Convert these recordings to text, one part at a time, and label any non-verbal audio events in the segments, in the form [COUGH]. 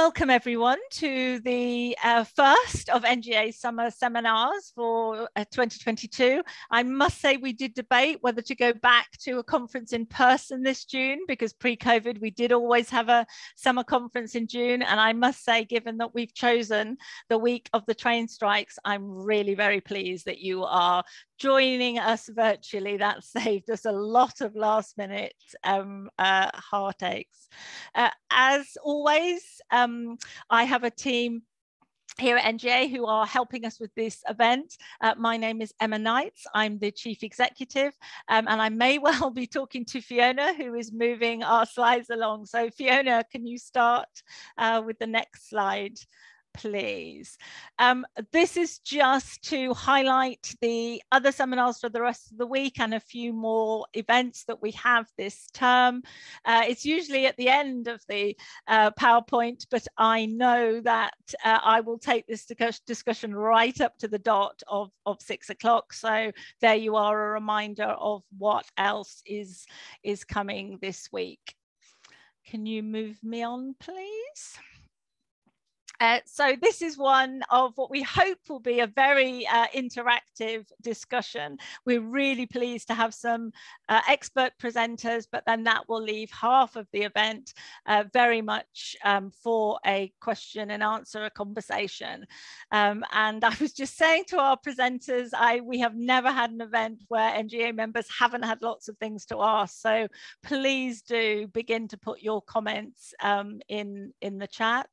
Welcome everyone to the uh, first of NGA summer seminars for uh, 2022. I must say we did debate whether to go back to a conference in person this June because pre-COVID we did always have a summer conference in June and I must say given that we've chosen the week of the train strikes I'm really very pleased that you are joining us virtually. That [LAUGHS] saved us a lot of last minute um, uh, heartaches. Uh, as always, um, I have a team here at NGA who are helping us with this event. Uh, my name is Emma Knights. I'm the Chief Executive um, and I may [LAUGHS] well be talking to Fiona who is moving our slides along. So Fiona, can you start uh, with the next slide? Please. Um, this is just to highlight the other seminars for the rest of the week and a few more events that we have this term. Uh, it's usually at the end of the uh, PowerPoint, but I know that uh, I will take this discussion right up to the dot of, of six o'clock. So there you are, a reminder of what else is, is coming this week. Can you move me on, please? Uh, so this is one of what we hope will be a very uh, interactive discussion. We're really pleased to have some uh, expert presenters, but then that will leave half of the event uh, very much um, for a question and answer, a conversation. Um, and I was just saying to our presenters, I we have never had an event where NGA members haven't had lots of things to ask. So please do begin to put your comments um, in, in the chat.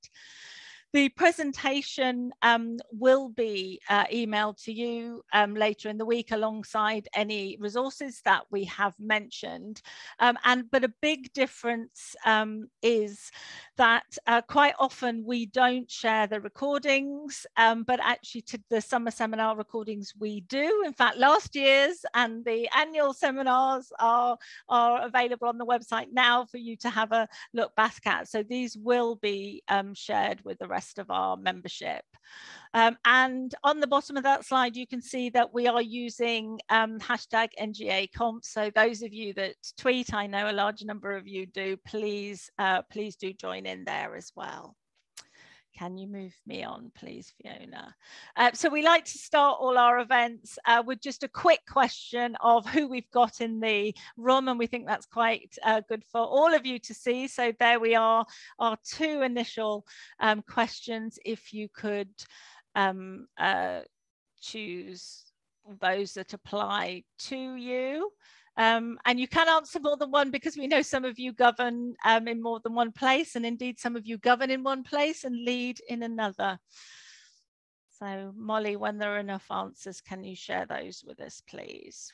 The presentation um, will be uh, emailed to you um, later in the week alongside any resources that we have mentioned. Um, and But a big difference um, is that uh, quite often we don't share the recordings, um, but actually to the summer seminar recordings we do. In fact, last year's and the annual seminars are, are available on the website now for you to have a look back at. So these will be um, shared with the rest rest of our membership. Um, and on the bottom of that slide, you can see that we are using um, hashtag NGA comp. So those of you that tweet, I know a large number of you do, please, uh, please do join in there as well. Can you move me on, please, Fiona? Uh, so we like to start all our events uh, with just a quick question of who we've got in the room, and we think that's quite uh, good for all of you to see. So there we are, our two initial um, questions. If you could um, uh, choose those that apply to you. Um, and you can answer more than one because we know some of you govern um, in more than one place and indeed some of you govern in one place and lead in another. So Molly, when there are enough answers, can you share those with us, please?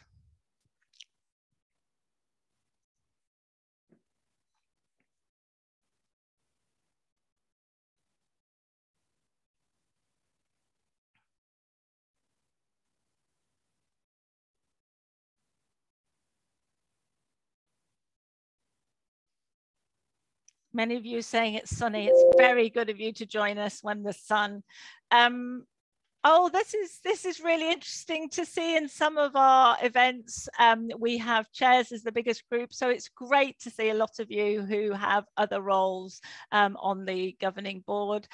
Many of you saying it's sunny. It's very good of you to join us when the sun. Um, oh, this is this is really interesting to see in some of our events. Um, we have chairs as the biggest group, so it's great to see a lot of you who have other roles um, on the governing board.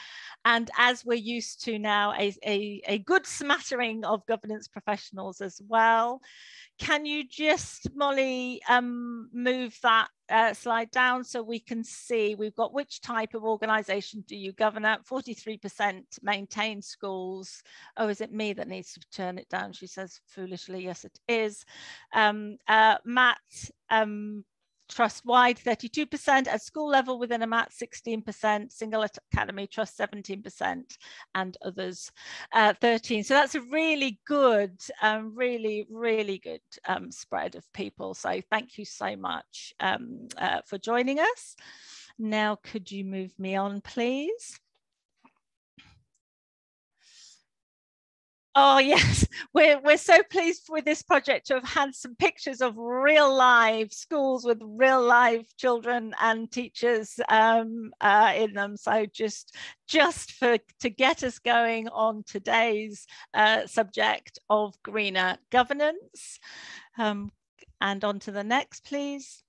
And as we're used to now, a, a, a good smattering of governance professionals as well. Can you just, Molly, um, move that uh, slide down so we can see we've got which type of organization do you govern at? 43% maintain schools. Oh is it me that needs to turn it down? She says foolishly yes it is. Um, uh, MAT um, trust wide 32%, at school level within a MAT 16%, single academy trust 17%, and others uh, 13. So that's a really good, um, really, really good um, spread of people. So thank you so much um, uh, for joining us. Now, could you move me on, please? Oh [LAUGHS] yes, we're we're so pleased with this project to have had some pictures of real live schools with real live children and teachers um, uh, in them. So just just for to get us going on today's uh, subject of greener governance. Um, and on to the next, please.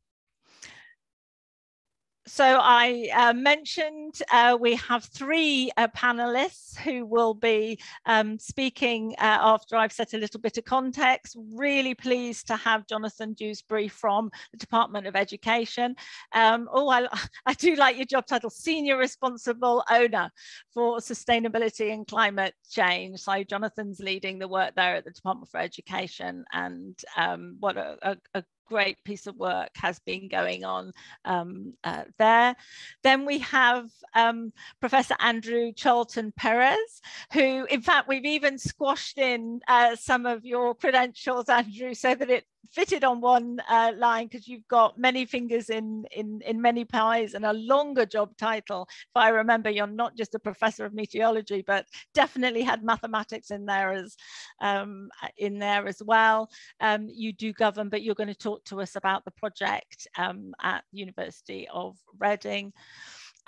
So I uh, mentioned uh, we have three uh, panelists who will be um, speaking uh, after I've set a little bit of context. Really pleased to have Jonathan Dewsbury from the Department of Education. Um, oh, I, [LAUGHS] I do like your job title, Senior Responsible Owner for Sustainability and Climate Change. So Jonathan's leading the work there at the Department for Education and um, what a, a, a great piece of work has been going on um, uh, there. Then we have um, Professor Andrew Charlton Perez, who in fact we've even squashed in uh, some of your credentials, Andrew, so that it fitted on one uh, line because you've got many fingers in, in, in many pies and a longer job title. If I remember, you're not just a professor of meteorology, but definitely had mathematics in there as um, in there as well. Um, you do govern, but you're going to talk to us about the project um, at University of Reading.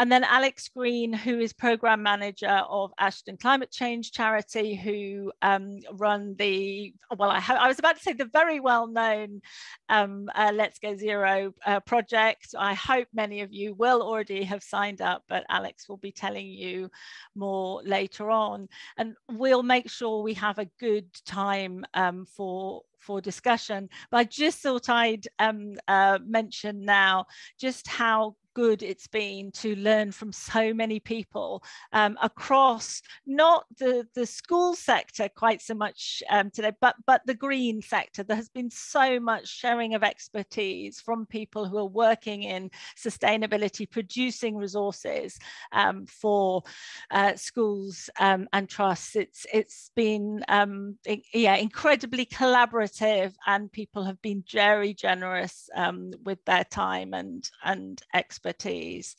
And then Alex Green, who is program manager of Ashden Climate Change Charity, who um, run the, well, I, I, was about to say the very well known um, uh, Let's Go Zero uh, project. I hope many of you will already have signed up, but Alex will be telling you more later on. And we'll make sure we have a good time um, for for discussion. But I just thought I'd um, uh, mention now just how good it's been to learn from so many people um, across not the, the school sector quite so much um, today, but, but the green sector. There has been so much sharing of expertise from people who are working in sustainability, producing resources um, for uh, schools um, and trusts. It's, it's been um, yeah, incredibly collaborative and people have been very generous um, with their time and, and expertise expertise.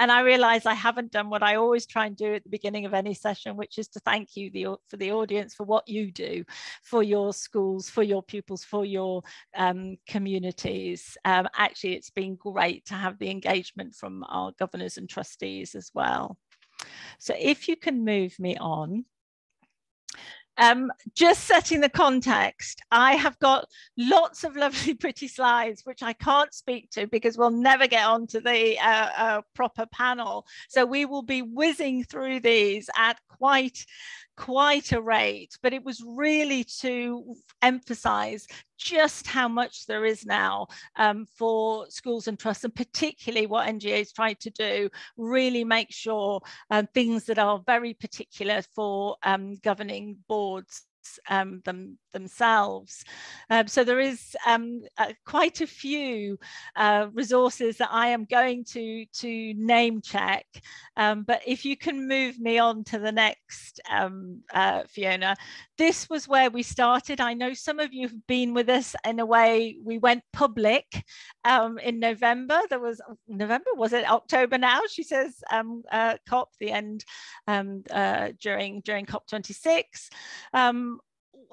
And I realize I haven't done what I always try and do at the beginning of any session, which is to thank you the, for the audience for what you do for your schools, for your pupils, for your um, communities. Um, actually, it's been great to have the engagement from our governors and trustees as well. So if you can move me on. Um, just setting the context, I have got lots of lovely, [LAUGHS] pretty slides, which I can't speak to because we'll never get onto the uh, uh, proper panel. So we will be whizzing through these at quite quite a rate, but it was really to emphasize just how much there is now um, for schools and trusts, and particularly what NGA is trying to do, really make sure um, things that are very particular for um, governing boards um, them, themselves. Um, so there is um, uh, quite a few uh, resources that I am going to, to name check. Um, but if you can move me on to the next, um, uh, Fiona, this was where we started. I know some of you have been with us in a way. We went public um, in November. There was November, was it October now? She says uh, COP, the end uh, during, during COP26. Um,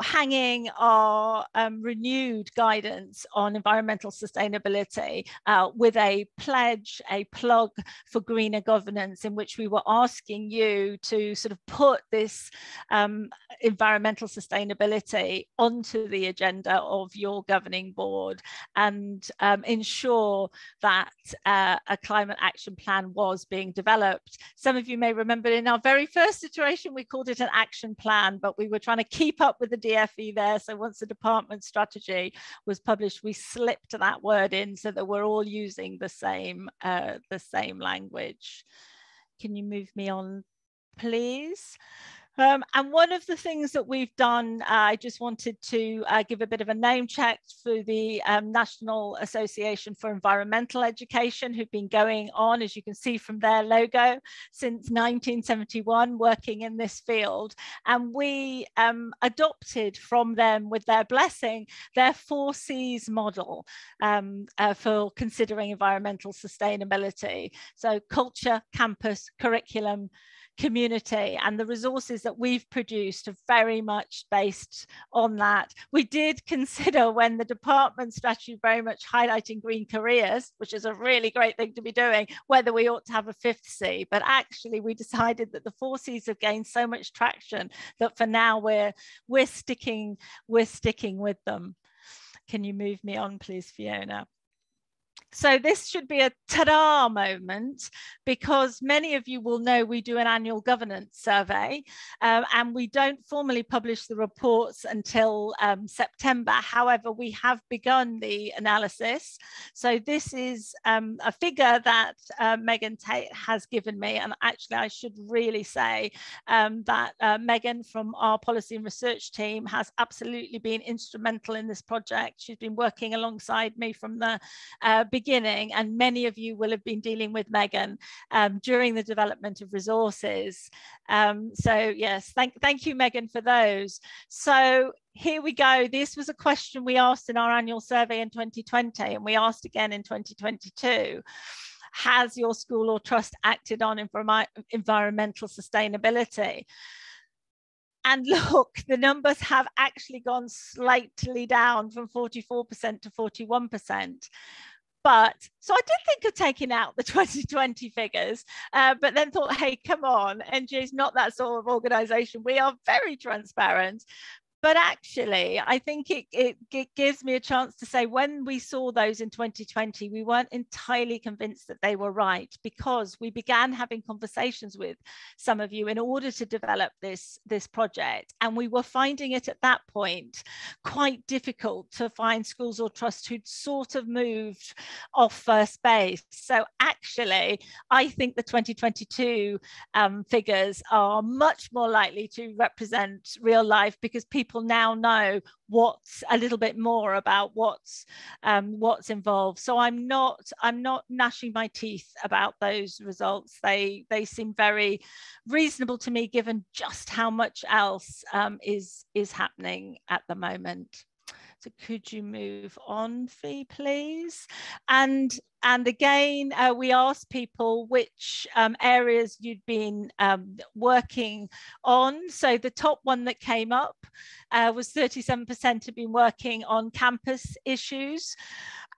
hanging our um, renewed guidance on environmental sustainability uh, with a pledge, a plug for greener governance, in which we were asking you to sort of put this um, environmental sustainability onto the agenda of your governing board and um, ensure that uh, a climate action plan was being developed. Some of you may remember in our very first iteration, we called it an action plan, but we were trying to keep up with the DFE there. So once the department strategy was published, we slipped that word in so that we're all using the same, uh, the same language. Can you move me on, please? Um, and one of the things that we've done, uh, I just wanted to uh, give a bit of a name check for the um, National Association for Environmental Education, who've been going on, as you can see from their logo, since 1971, working in this field. And we um, adopted from them, with their blessing, their four C's model um, uh, for considering environmental sustainability. So culture, campus, curriculum, community and the resources that we've produced are very much based on that. We did consider [LAUGHS] when the department strategy very much highlighting green careers, which is a really great thing to be doing, whether we ought to have a fifth C, but actually we decided that the four Cs have gained so much traction that for now we're we're sticking we're sticking with them. Can you move me on please, Fiona? So this should be a ta-da moment because many of you will know we do an annual governance survey um, and we don't formally publish the reports until um, September. However, we have begun the analysis. So this is um, a figure that uh, Megan Tate has given me. And actually, I should really say um, that uh, Megan from our policy and research team has absolutely been instrumental in this project. She's been working alongside me from the uh, beginning beginning, and many of you will have been dealing with Megan um, during the development of resources. Um, so yes, thank, thank you, Megan, for those. So here we go. This was a question we asked in our annual survey in 2020, and we asked again in 2022 has your school or trust acted on environmental sustainability? And [LAUGHS] look, the numbers have actually gone slightly down from 44% to 41%. But so I did think of taking out the [LAUGHS] 2020 figures, uh, but then thought, hey, come on, NGA is not that sort of organization. We are very transparent but actually i think it, it, it, gives me a chance to say when we saw those in 2020 we weren't entirely convinced that they were right because we began having conversations with some of you in order to develop this this project. And we were finding it at that point quite difficult to find schools or trusts who'd sort of moved off first base. So actually i think the 2022 um, figures are much more likely to represent real life because people people now know what's a little bit more about what's um, what's involved. So I'm not I'm not gnashing my teeth about those results. They they seem very reasonable to me, given just how much else um, is is happening at the moment. So could you move on, Fee, please? And and again, uh, we asked people which um, areas you'd been um, working on. So the top one that came up uh, was 37% had been working on campus issues,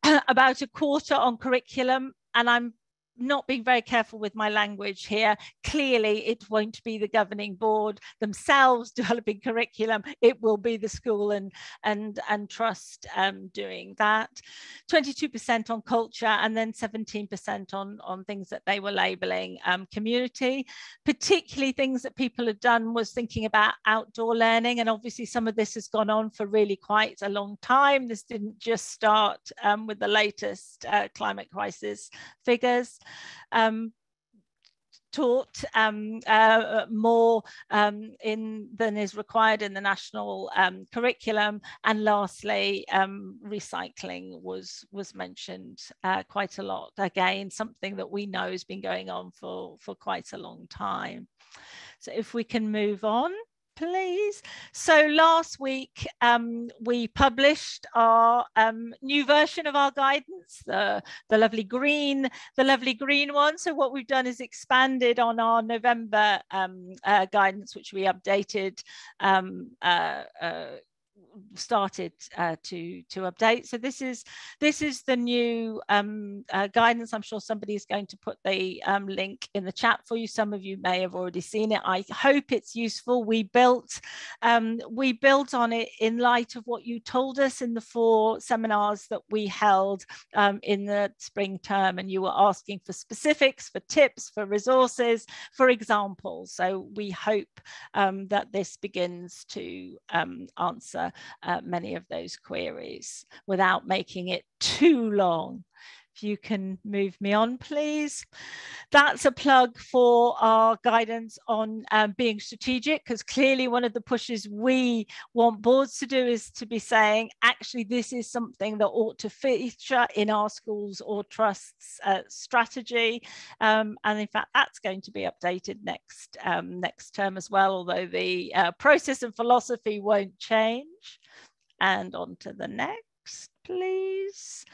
[CLEARS THROAT] about a quarter on curriculum, and I'm not being very careful with my language here. Clearly, it won't be the governing board themselves [LAUGHS] developing curriculum. It will be the school and and and trust um, doing that. 22% on culture, and then 17% on on things that they were labelling um, community. Particularly things that people had done was thinking about outdoor learning, and obviously some of this has gone on for really quite a long time. This didn't just start um, with the latest uh, climate crisis figures um, taught um, uh, more um, in than is required in the national um, curriculum. And lastly, um, recycling was was mentioned uh, quite a lot. Again, something that we know has been going on for for quite a long time. So if we can move on please. So last week um, we published our um, new version of our guidance, the, the lovely green, the lovely green one. So what we've done is expanded on our November um, uh, guidance, which we updated um, uh, uh, started uh, to to update. So this is this is the new um, uh, guidance. I'm sure somebody is going to put the um, link in the chat for you. Some of you may have already seen it. I hope it's useful. We built um, we built on it in light of what you told us in the four seminars that we held um, in the spring term, and you were asking for specifics, for tips, for resources, for examples. So we hope um, that this begins to um, answer uh, many of those queries without making it too long. If you can move me on, please. That's a plug for our guidance on um, being strategic, because clearly one of the pushes we want boards to do is to be saying, actually, this is something that ought to feature in our schools or trusts uh, strategy. Um, and in fact, that's going to be updated next, um, next term as well, although the uh, process and philosophy won't change. And on to the next, please.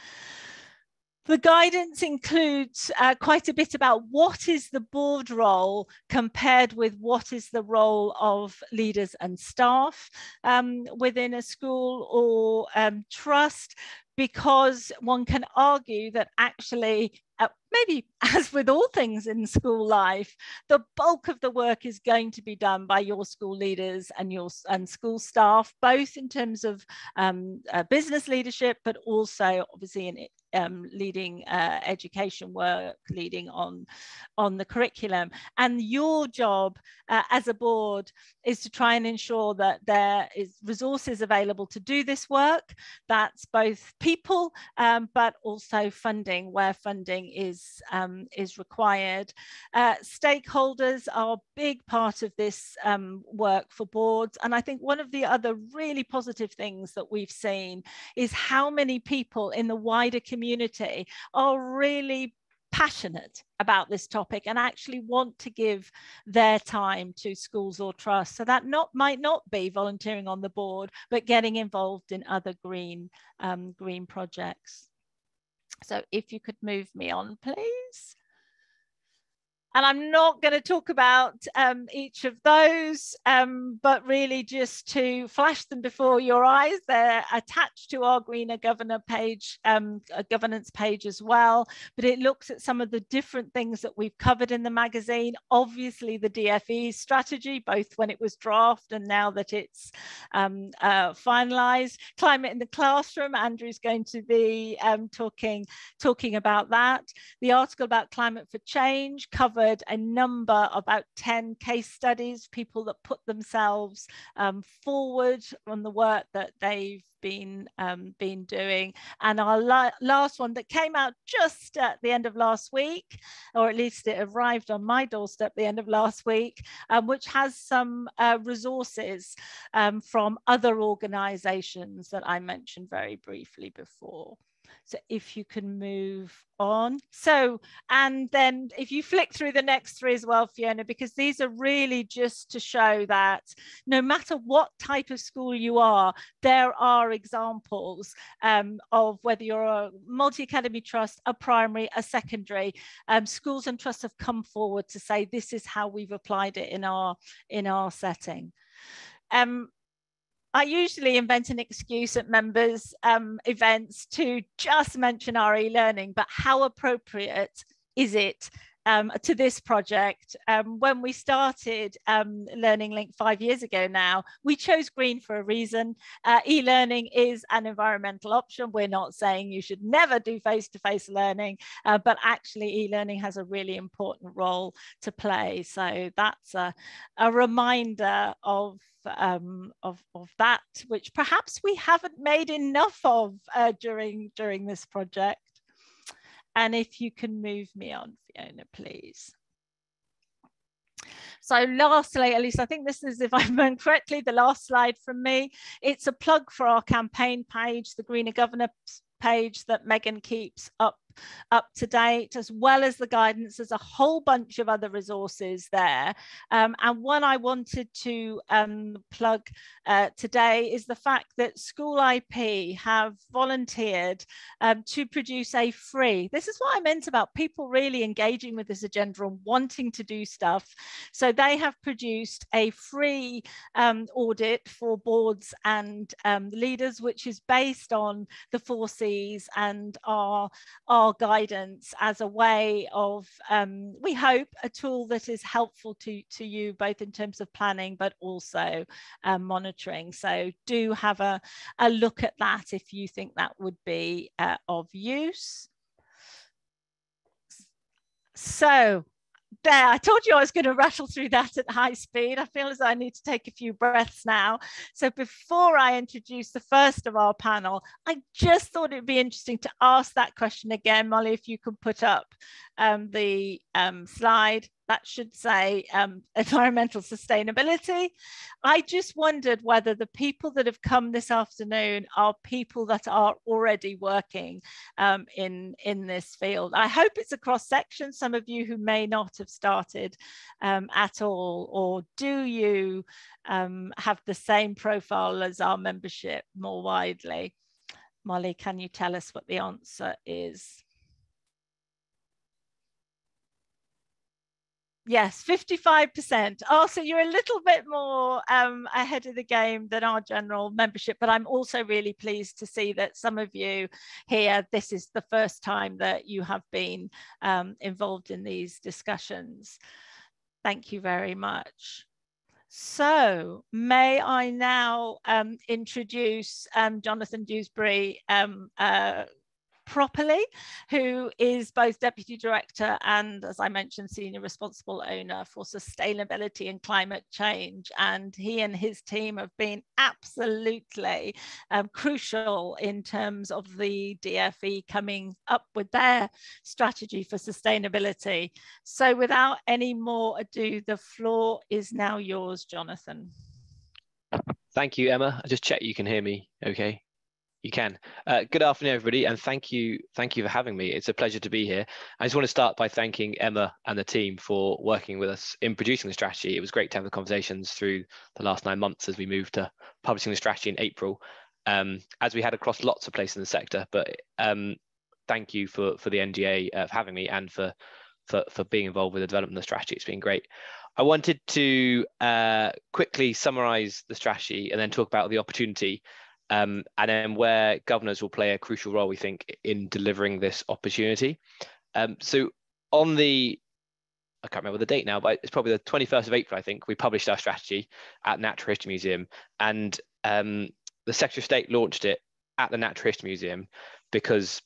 The guidance includes uh, quite a bit about what is the board role compared with what is the role of leaders and staff um, within a school or um, trust, because one can argue that actually uh, maybe as with all things in school life, the bulk of the work is going to be done by your school leaders and your and school staff, both in terms of um, uh, business leadership, but also obviously in um, leading uh, education work, leading on, on the curriculum. And your job uh, as a board is to try and ensure that there is resources available to do this work. That's both people, um, but also funding where funding is, um, is required. Uh, stakeholders are a big part of this um, work for boards. And I think one of the other really positive things that we've seen is how many people in the wider community community are really passionate about this topic and actually want to give their time to schools or trusts. So that not might not be volunteering on the board, but getting involved in other green um, green projects. So if you could move me on, please. And I'm not going to talk about um, each of those, um, but really just to flash them before your eyes. They're attached to our Greener Governor page, um, governance page as well. But it looks at some of the different things that we've covered in the magazine. Obviously, the DFE strategy, both when it was draft and now that it's um, uh, finalised. Climate in the classroom. Andrew's going to be um, talking talking about that. The article about climate for change covered covered a number, about 10 case studies, people that put themselves um, forward on the work that they've been um, been doing. And our la last one that came out just at the end of last week, or at least it arrived on my doorstep the end of last week, um, which has some uh, resources um, from other organizations that I mentioned very briefly before. So if you can move on. So, and then if you flick through the next three as well, Fiona, because these are really just to show that no matter what type of school you are, there are examples um, of whether you're a multi-academy trust, a primary, a secondary, um, schools and trusts have come forward to say this is how we've applied it in our in our setting. Um, I usually invent an excuse at members um, events to just mention our e-learning, but how appropriate is it um, to this project. Um, when we started um, Learning Link five years ago now, we chose green for a reason. Uh, e-learning is an environmental option. We're not saying you should never do face-to-face -face learning, uh, but actually e-learning has a really important role to play. So that's a, a reminder of um, of, of that, which perhaps we haven't made enough of uh, during, during this project. And if you can move me on, Fiona, please. So lastly, at least I think this is, if I remember correctly, the last slide from me. It's a plug for our campaign page, the Greener Governor page that Megan keeps up up to date, as well as the guidance. There's a whole bunch of other resources there. Um, and one I wanted to um, plug uh, today is the fact that School IP have volunteered um, to produce a free, this is what I meant about people really engaging with this agenda and wanting to do stuff. So they have produced a free um, audit for boards and um, leaders, which is based on the four C's and our, our our guidance as a way of, um, we hope, a tool that is helpful to, to you both in terms of planning but also um, monitoring. So do have a, a look at that if you think that would be uh, of use. So there, I told you I was going to rattle through that at high speed. I feel as I need to take a few breaths now. So before I introduce the first of our panel, I just thought it'd be interesting to ask that question again, Molly, if you could put up um, the um, slide that should say um, [LAUGHS] environmental sustainability. I just wondered whether the people that have come this afternoon are people that are already working um, in, in this field. I hope it's a cross section, some of you who may not have started um, at all, or do you um, have the same profile as our membership more widely? Molly, can you tell us what the answer is? Yes, 55%. Oh, so you're a little bit more um, ahead of the game than our general membership, but I'm also really pleased to see that some of you here, this is the first time that you have been um, involved in these discussions. Thank you very much. So may I now um, introduce um, Jonathan Dewsbury, um, uh, properly, who is both Deputy Director and, as I mentioned, Senior Responsible Owner for Sustainability and Climate Change. And he and his team have been absolutely um, crucial in terms of the DFE coming up with their strategy for sustainability. So without any more ado, the floor is now yours, Jonathan. Thank you, Emma. I just check you can hear me okay. You can. Uh, good afternoon, everybody, and thank you, thank you for having me. It's a pleasure to be here. I just want to start by thanking Emma and the team for working with us in producing the strategy. It was great to have the conversations through the last nine months as we moved to publishing the strategy in April, um, as we had across lots of places in the sector. But um, thank you for for the NGA uh, for having me and for for for being involved with the development of the strategy. It's been great. I wanted to uh, quickly summarize the strategy and then talk about the opportunity um, and then where governors will play a crucial role, we think, in delivering this opportunity. Um, so on the, I can't remember the date now, but it's probably the 21st of April, I think, we published our strategy at Natural History Museum. And um, the Secretary of State launched it at the Natural History Museum because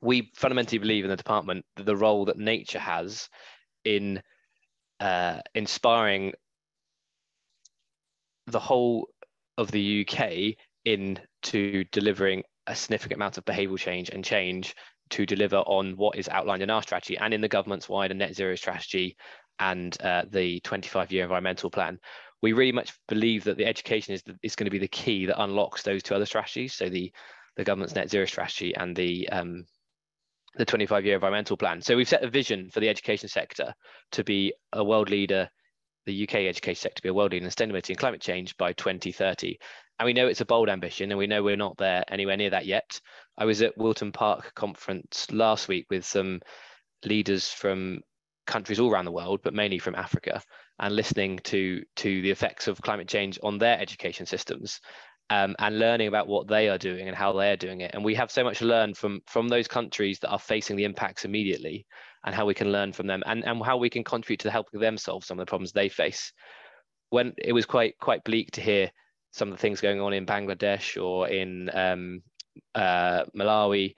we fundamentally believe in the department that the role that nature has in uh, inspiring the whole of the UK into delivering a significant amount of behavioural change and change to deliver on what is outlined in our strategy and in the government's wider net zero strategy and uh, the 25 year environmental plan. We really much believe that the education is, the, is going to be the key that unlocks those two other strategies. So the, the government's net zero strategy and the um, the 25 year environmental plan. So we've set a vision for the education sector to be a world leader, the UK education sector to be a world leader in sustainability and climate change by 2030 and we know it's a bold ambition and we know we're not there anywhere near that yet. I was at wilton park conference last week with some leaders from countries all around the world but mainly from africa and listening to to the effects of climate change on their education systems um, and learning about what they are doing and how they are doing it. And we have so much to learn from from those countries that are facing the impacts immediately and how we can learn from them and, and how we can contribute to helping them solve some of the problems they face. When it was quite quite bleak to hear some of the things going on in Bangladesh or in um, uh, Malawi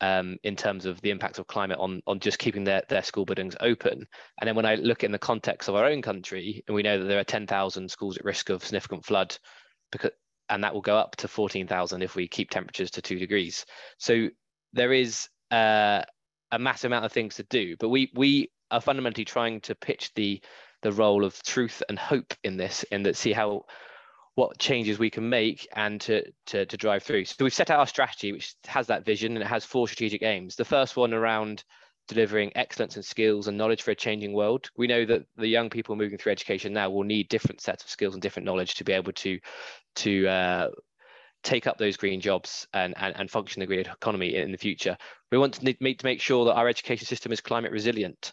um, in terms of the impact of climate on, on just keeping their, their school buildings open. And then when I look in the context of our own country, and we know that there are 10,000 schools at risk of significant flood, because, and that will go up to 14,000 if we keep temperatures to two degrees. So there is uh, a massive amount of things to do, but we, we are fundamentally trying to pitch the, the role of truth and hope in this and that see how what changes we can make and to, to, to drive through. So we've set out our strategy, which has that vision and it has four strategic aims. The first one around delivering excellence and skills and knowledge for a changing world. We know that the young people moving through education now will need different sets of skills and different knowledge to be able to to uh, take up those green jobs and, and, and function the green economy in the future. We want to make, to make sure that our education system is climate resilient.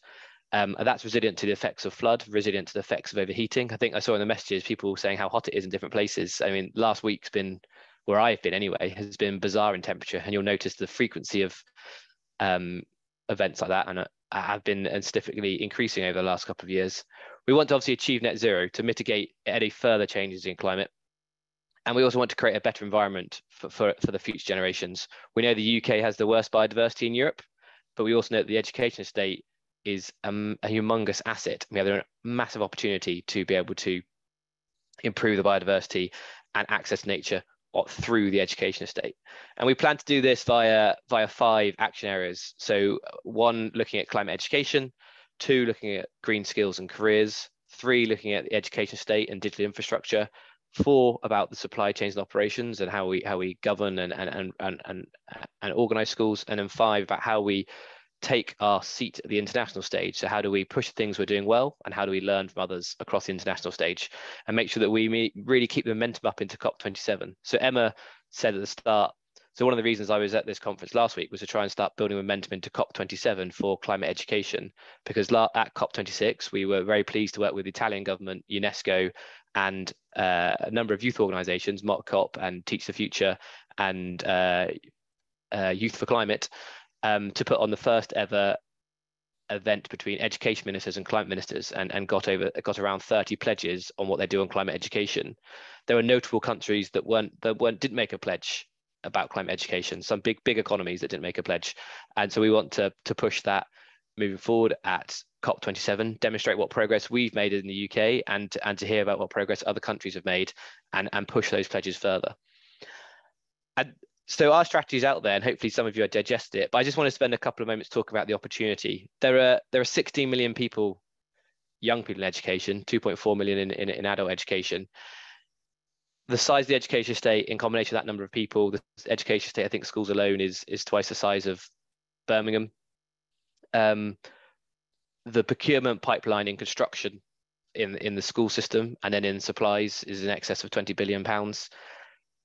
Um, and that's resilient to the effects of flood, resilient to the effects of overheating. I think I saw in the messages people saying how hot it is in different places. I mean, last week's been, where I've been anyway, has been bizarre in temperature, and you'll notice the frequency of um, events like that and uh, have been significantly increasing over the last couple of years. We want to obviously achieve net zero to mitigate any further changes in climate. And we also want to create a better environment for, for, for the future generations. We know the UK has the worst biodiversity in Europe, but we also know that the education estate is a, a humongous asset. We have a massive opportunity to be able to improve the biodiversity and access nature through the education estate. And we plan to do this via via five action areas. So one, looking at climate education, two, looking at green skills and careers, three, looking at the education estate and digital infrastructure, four, about the supply chains and operations and how we how we govern and and and and, and, uh, and organize schools, and then five, about how we take our seat at the international stage. So how do we push things we're doing well and how do we learn from others across the international stage and make sure that we really keep the momentum up into COP27. So Emma said at the start So one of the reasons I was at this conference last week was to try and start building momentum into COP27 for climate education, because at COP26 we were very pleased to work with the Italian government, UNESCO, and uh, a number of youth organisations, Mock COP and Teach the Future, and uh, uh, Youth for Climate, um, to put on the first ever event between education ministers and climate ministers and, and got over got around 30 pledges on what they do on climate education. There were notable countries that weren't that weren't didn't make a pledge about climate education, some big big economies that didn't make a pledge. And so we want to to push that moving forward at COP27, demonstrate what progress we've made in the UK and, and to hear about what progress other countries have made and, and push those pledges further. And so our strategy is out there and hopefully some of you have digested it but i just want to spend a couple of moments talking about the opportunity. There are there are 16 million people young people in education 2.4 million in, in, in adult education. The size of the education state in combination with that number of people the education state i think schools alone is is twice the size of birmingham. Um, the procurement pipeline in construction in in the school system and then in supplies is in excess of 20 billion pounds.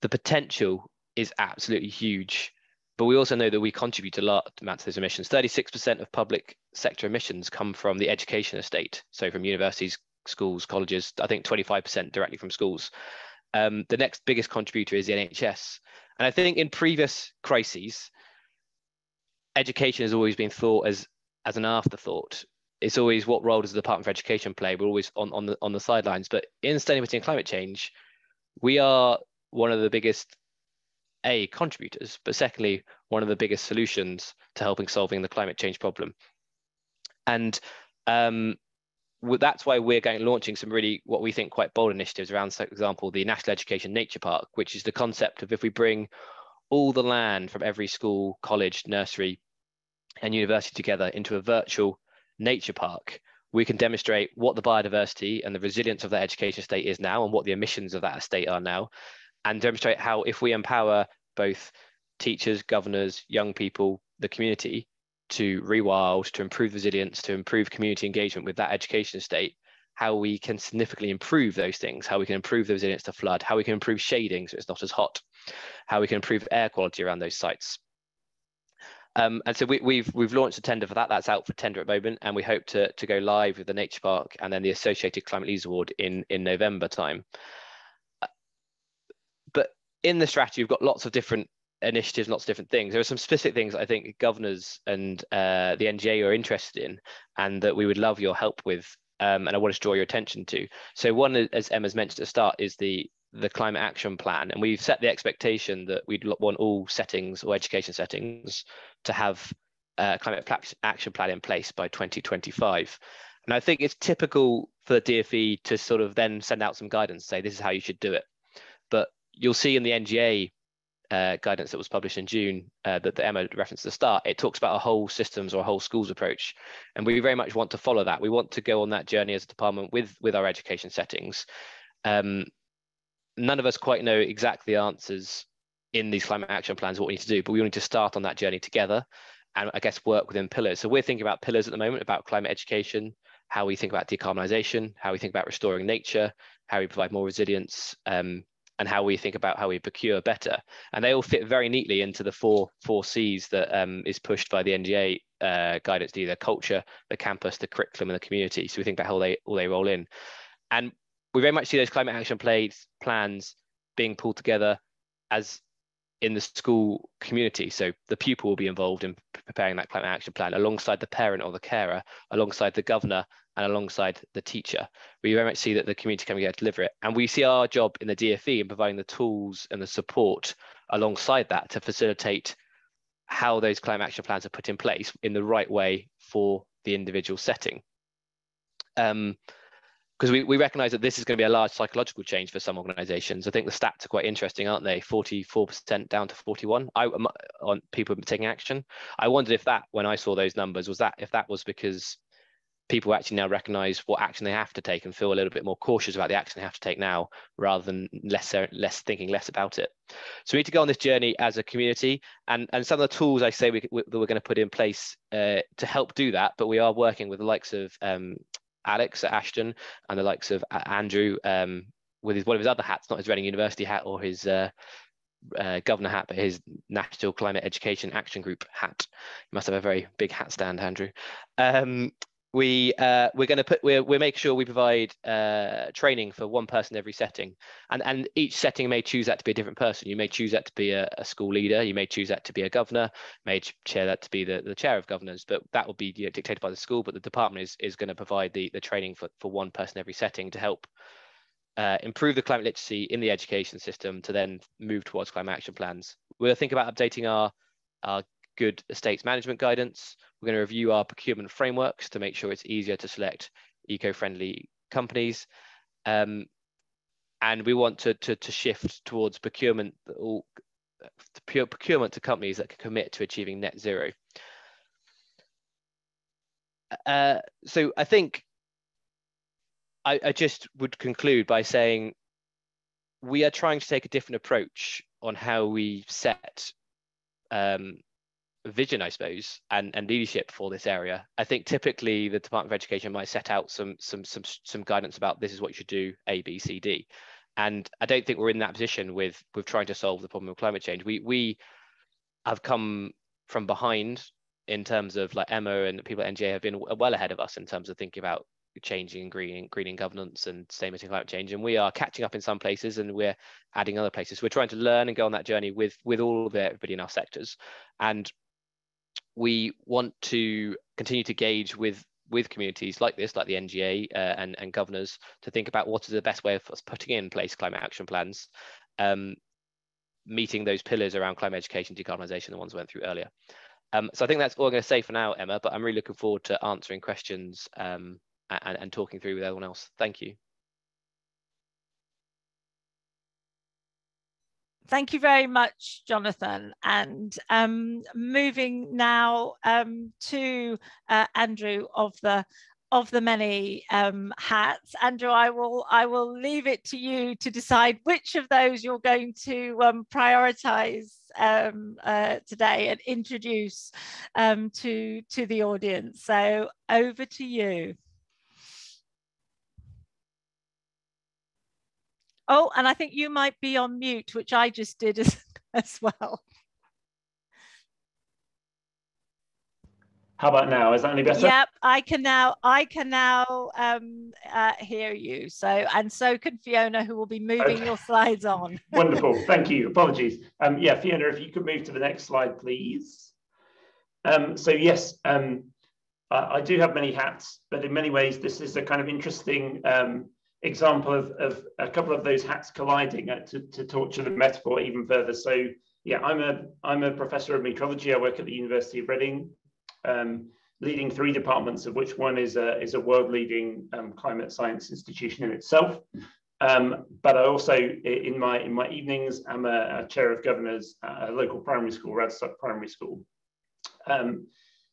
The potential is absolutely huge. But we also know that we contribute a lot to those emissions. 36% of public sector emissions come from the education estate, so from universities, schools, colleges. I think 25% directly from schools. Um, the next biggest contributor is the NHS. And I think in previous crises, education has always been thought as as an afterthought. It's always what role does the Department for Education play? We're always on, on the on the sidelines. But in sustainability and climate change, we are one of the biggest a contributors, but secondly, one of the biggest solutions to helping solving the climate change problem. And um, that's why we're going launching some really what we think quite bold initiatives around, for example, the National Education Nature Park, which is the concept of if we bring all the land from every school, college, nursery, and university together into a virtual nature park, we can demonstrate what the biodiversity and the resilience of that education state is now and what the emissions of that estate are now, and demonstrate how if we empower both teachers, governors, young people, the community to rewild, to improve resilience, to improve community engagement with that education state, how we can significantly improve those things, how we can improve the resilience to flood, how we can improve shading so it's not as hot, how we can improve air quality around those sites. Um, and so we, have we've, we've launched a tender for that. That's out for tender at the moment, and we hope to to go live with the Nature Park and then the associated Climate Leaders Award in in November time in the strategy, we've got lots of different initiatives, lots of different things. There are some specific things I think governors and uh, the NGA are interested in, and that we would love your help with. Um, and I want to draw your attention to. So one, as Emma's mentioned at the start, is the the climate action plan, and we've set the expectation that we'd want all settings or education settings to have a climate action plan in place by 2025. And I think it's typical for the DFE to sort of then send out some guidance, say this is how you should do it. You'll see in the NGA uh, guidance that was published in June uh, that, the Emma referenced at the start, it talks about a whole systems or a whole schools approach. And we very much want to follow that. We want to go on that journey as a department with, with our education settings. Um, none of us quite know exactly the answers in these climate action plans, what we need to do, but we need to start on that journey together and I guess work within pillars. So we're thinking about pillars at the moment about climate education, how we think about decarbonisation, how we think about restoring nature, how we provide more resilience, um, and how we think about how we procure better. And they all fit very neatly into the four four C's that um, is pushed by the NGA uh, guidance, the culture, the campus, the curriculum, and the community. So we think about how they all they roll in. And we very much see those climate action plays, plans being pulled together as in the school community. So the pupil will be involved in preparing that climate action plan alongside the parent or the carer, alongside the governor and alongside the teacher. We very much see that the community can together to deliver it. And we see our job in the DFE in providing the tools and the support alongside that to facilitate how those climate action plans are put in place in the right way for the individual setting. Um, because we, we recognize that this is going to be a large psychological change for some organizations. I think the stats are quite interesting, aren't they? 44% down to 41 I, on people taking action. I wondered if that, when I saw those numbers, was that if that was because people actually now recognize what action they have to take and feel a little bit more cautious about the action they have to take now rather than less less thinking less about it so we need to go on this journey as a community and and some of the tools i say we, we, that we're going to put in place uh, to help do that but we are working with the likes of um, Alex at Ashden and the likes of Andrew um, with his one of his other hats, not his Reading University hat or his uh, uh, governor hat, but his National Climate Education Action Group hat. You must have a very big hat stand, Andrew. Um, we uh, we're going to put we're we're making sure we provide uh, training for one person every setting, and and each setting may choose that to be a different person. You may choose that to be a, a school leader. You may choose that to be a governor. May chair that to be the, the chair of governors. But that will be you know, dictated by the school. But the department is is going to provide the the training for for one person every setting to help uh, improve the climate literacy in the education system to then move towards climate action plans. We'll think about updating our, our good estates management guidance. We're going to review our procurement frameworks to make sure it's easier to select eco-friendly companies. Um, and we want to, to, to shift towards procurement, procurement to companies that can commit to achieving net zero. Uh, so I think I, I just would conclude by saying we are trying to take a different approach on how we set um, vision, I suppose, and, and leadership for this area. I think typically the Department of Education might set out some some some some guidance about this is what you should do, A, B, C, D. And I don't think we're in that position with with trying to solve the problem of climate change. We we have come from behind in terms of like Emma and people at NGA have been well ahead of us in terms of thinking about changing greening greening governance and stating climate change and we are catching up in some places and we're adding other places we're trying to learn and go on that journey with with all of everybody in our sectors and we want to continue to gauge with with communities like this, like the NGA uh, and, and governors, to think about what is the best way of us putting in place climate action plans, um, meeting those pillars around climate education, decarbonisation, the ones we went through earlier. Um, so I think that's all I'm going to say for now, Emma, but I'm really looking forward to answering questions um, and, and talking through with everyone else. Thank you. Thank you very much, Jonathan. And um, moving now um, to uh, Andrew of the of the many um, hats. Andrew, I will I will leave it to you to decide which of those you're going to um, prioritize um, uh, today and introduce um, to to the audience. So over to you. Oh, and I think you might be on mute, which I just did [LAUGHS] as, as well. How about now? Is that any better? Yep, I can now. I can now um, uh, hear you. So, and so can Fiona, who will be moving okay. your slides on. [LAUGHS] Wonderful. [LAUGHS] Thank you. Apologies. Um, yeah, Fiona, if you could move to the next slide, please. Um, so yes, um, I, I, do have many hats, but in many ways, this is a kind of interesting um, example of, of a couple of those hats colliding uh, to, to torture the metaphor even further. So yeah, I'm a I'm a professor of meteorology. I work at the University of Reading, um, leading three departments, of which one is a is a world leading um, climate science institution in itself. Um, but I also, in my in my evenings, I'm a, a, chair of governors at a local primary school, Radstock Primary School. Um,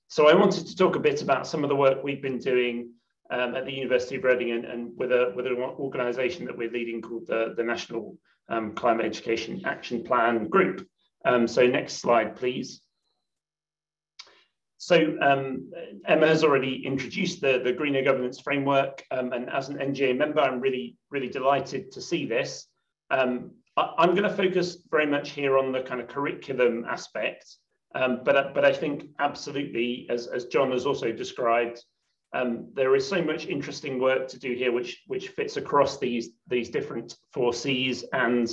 so I wanted to talk a bit about some of the work we've been doing um, at the University of Reading and, and, with, a, with an organisation that we're leading called the, the National um, Climate Education Action Plan Group. Um, so next slide, please. So um, Emma has already introduced the, the Greener Governance Framework, um, and as an NGA member, I'm really, really delighted to see this. Um, I, am going to focus very much here on the kind of curriculum aspect, but, but I think absolutely, as, as John has also described, um, there is so much interesting work to do here, which which fits across these these different four Cs, and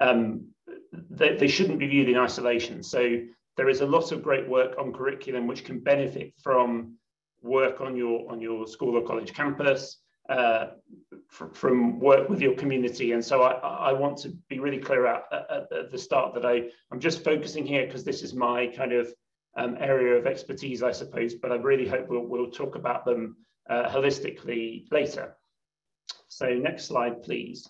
um, they, they shouldn't be viewed in isolation. So there is a lot of great work on curriculum which can benefit from work on your on your school or college campus, uh, from work with your community. And so I, I want to be really clear out at, at the start that I I'm just focusing here because this is my kind of um, area of expertise, I suppose, but I really hope we'll, we'll talk about them uh, holistically later. So next slide, please.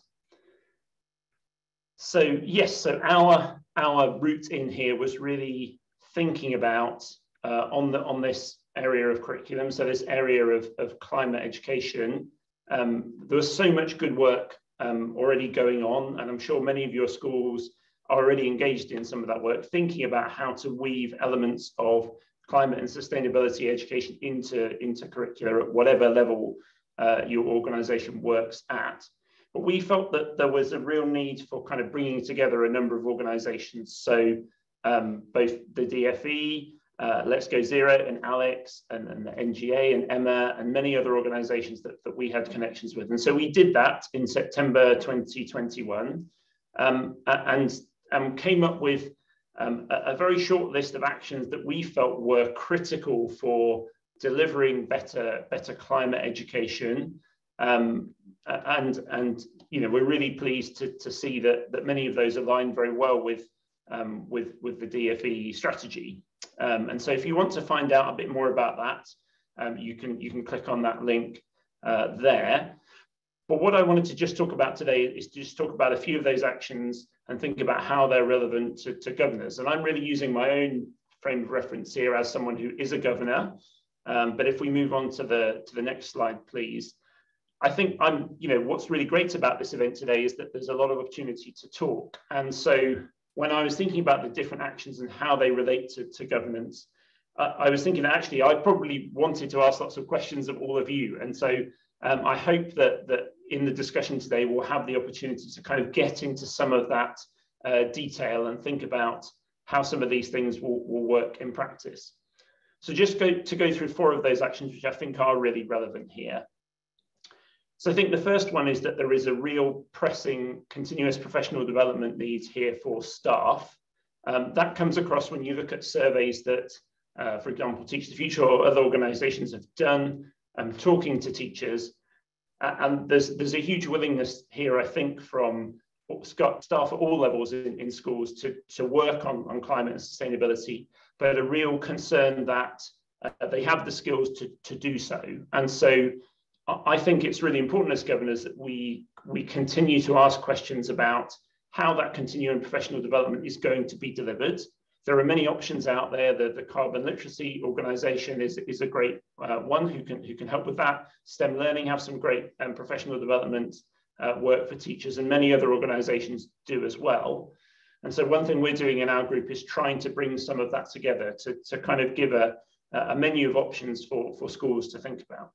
So yes, so our, our route in here was really thinking about uh, on, the, on this area of curriculum, so this area of, of climate education, um, there was so much good work um, already going on, and I'm sure many of your schools already engaged in some of that work, thinking about how to weave elements of climate and sustainability education into, into curricula at whatever level uh, your organization works at. but we felt that there was a real need for kind of bringing together a number of organizations. So um, both the DFE, uh, Let's Go Zero and Alex and, and, the NGA and Emma and many other organizations that, that we had connections with. And so we did that in September 2021 um, and um, came up with um, a, a, very short list of actions that we felt were critical for delivering better, better climate education. Um, and, and you know, we're really pleased to, to see that, that many of those align very well with, um, with, with the DFE strategy. Um, and so if you want to find out a bit more about that, um, you, can, you can click on that link uh, there. But what I wanted to just talk about today is to just talk about a few of those actions and think about how they're relevant to, to governors. And I'm really using my own frame of reference here as someone who is a governor. Um, but if we move on to the, to the next slide, please. I think I'm, you know, what's really great about this event today is that there's a lot of opportunity to talk. And so when I was thinking about the different actions and how they relate to, to governance, uh, I was thinking actually I probably wanted to ask lots of questions of all of you. And so um, I hope that, that in the discussion today, we'll have the opportunity to kind of get into some of that uh, detail and think about how some of these things will, will work in practice. So just go to go through four of those actions, which I think are really relevant here. So I think the first one is that there is a real pressing continuous professional development needs here for staff. Um, that comes across when you look at surveys that, uh, for example, Teach the Future or other organizations have done, um, talking to teachers. And there's, there's a huge willingness here, I think, from staff at all levels in, in schools to, to work on, on climate and sustainability, but a real concern that uh, they have the skills to, to do so. And so I think it's really important as governors that we, we continue to ask questions about how that continuing professional development is going to be delivered. There are many options out there. The, the Carbon Literacy Organization is, is a great uh, one who can, who can help with that. STEM Learning have some great um, professional development uh, work for teachers and many other organizations do as well. And so one thing we're doing in our group is trying to bring some of that together to, to kind of give a, a menu of options for, for schools to think about.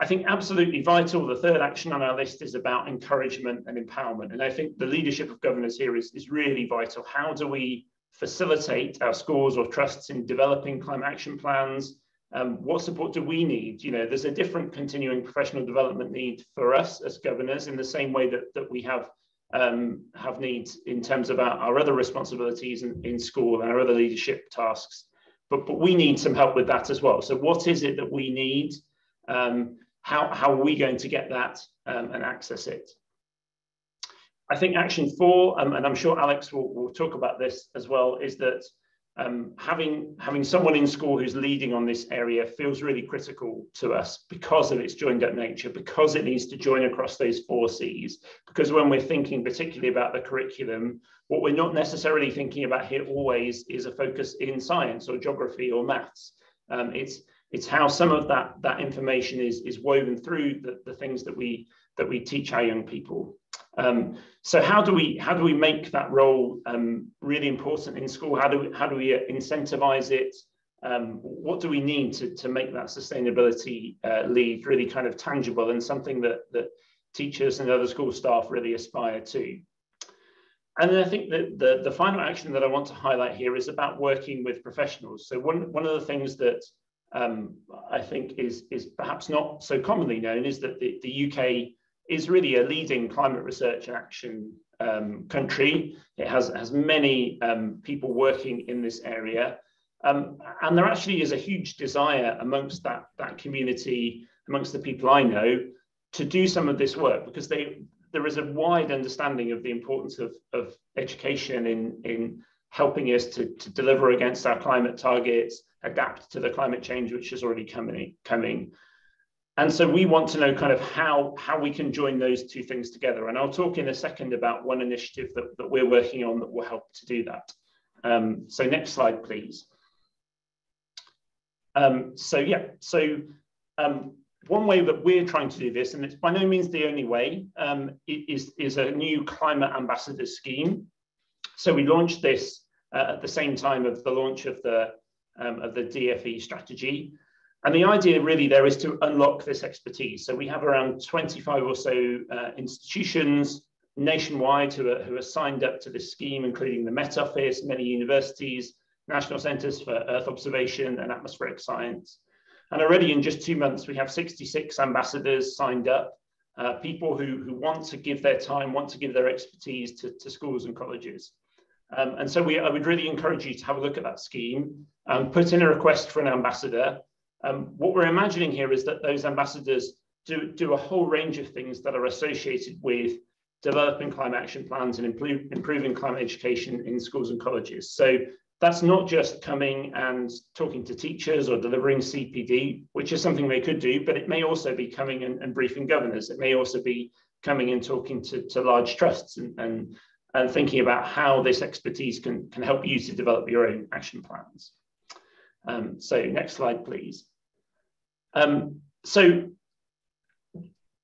I think absolutely vital, the third action on our list is about encouragement and empowerment. And I think the leadership of governors here is, is really vital. How do we facilitate our schools or trusts in developing climate action plans? Um, what support do we need? You know, there's a different continuing professional development need for us as governors in the same way that, that we have um, have needs in terms of our, our other responsibilities in, in school and our other leadership tasks. But, but we need some help with that as well. So what is it that we need? Um, how, how are we going to get that um, and access it? I think action four, um, and I'm sure Alex will, will talk about this as well, is that um, having, having someone in school who's leading on this area feels really critical to us because of its joined up nature, because it needs to join across those four C's. Because when we're thinking particularly about the curriculum, what we're not necessarily thinking about here always is a focus in science or geography or maths. Um, it's it's how some of that that information is is woven through the, the things that we that we teach our young people. Um, so how do we how do we make that role um, really important in school? How do we how do we incentivize it? Um, what do we need to, to make that sustainability uh, lead really kind of tangible and something that that teachers and other school staff really aspire to? And then I think that the, the final action that I want to highlight here is about working with professionals. So one, one of the things that um, I think is, is perhaps not so commonly known is that the, the UK is really a leading climate research and action um, country. It has, has many um, people working in this area. Um, and there actually is a huge desire amongst that, that community, amongst the people I know, to do some of this work because they, there is a wide understanding of the importance of, of education in, in helping us to, to deliver against our climate targets, adapt to the climate change which is already coming. coming. And so we want to know kind of how, how we can join those two things together. And I'll talk in a second about one initiative that, that we're working on that will help to do that. Um, so next slide, please. Um, so yeah, so um, one way that we're trying to do this, and it's by no means the only way, um, is, is a new climate ambassador scheme. So we launched this uh, at the same time of the launch of the um, of the DFE strategy. And the idea really there is to unlock this expertise. So we have around 25 or so uh, institutions nationwide who are, who are signed up to this scheme, including the Met Office, many universities, National Centres for Earth Observation and Atmospheric Science. And already in just two months, we have 66 ambassadors signed up, uh, people who, who want to give their time, want to give their expertise to, to schools and colleges. Um, and so we, I would really encourage you to have a look at that scheme, and put in a request for an ambassador. Um, what we're imagining here is that those ambassadors do, do a whole range of things that are associated with developing climate action plans and improving climate education in schools and colleges. So that's not just coming and talking to teachers or delivering CPD, which is something they could do, but it may also be coming and, and briefing governors. It may also be coming and talking to, to large trusts and, and, and thinking about how this expertise can, can help you to develop your own action plans. Um, so next slide, please. Um, so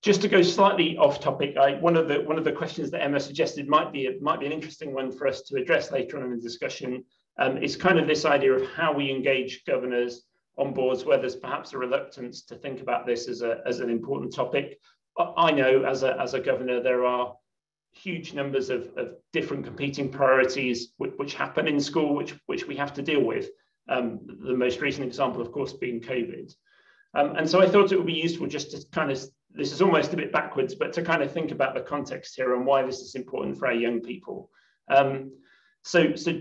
just to go slightly off topic, I, one of the one of the questions that Emma suggested might be a, might be an interesting one for us to address later on in the discussion. Um, is kind of this idea of how we engage governors on boards, where there's perhaps a reluctance to think about this as a as an important topic. I know as a as a governor there are huge numbers of, of different competing priorities which, which happen in school, which which we have to deal with. Um, the most recent example, of course, being COVID. Um, and so I thought it would be useful just to kind of this is almost a bit backwards, but to kind of think about the context here and why this is important for our young people. Um, so, so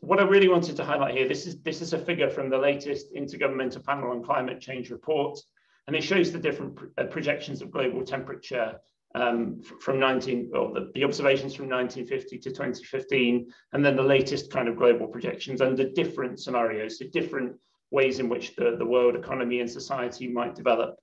what I really wanted to highlight here, this is, this is a figure from the latest Intergovernmental Panel on Climate Change report, and it shows the different uh, projections of global temperature um, from 19, or the, the, observations from 1950 to 2015, and then the latest kind of global projections under different scenarios, so different ways in which the, the world economy and society might develop.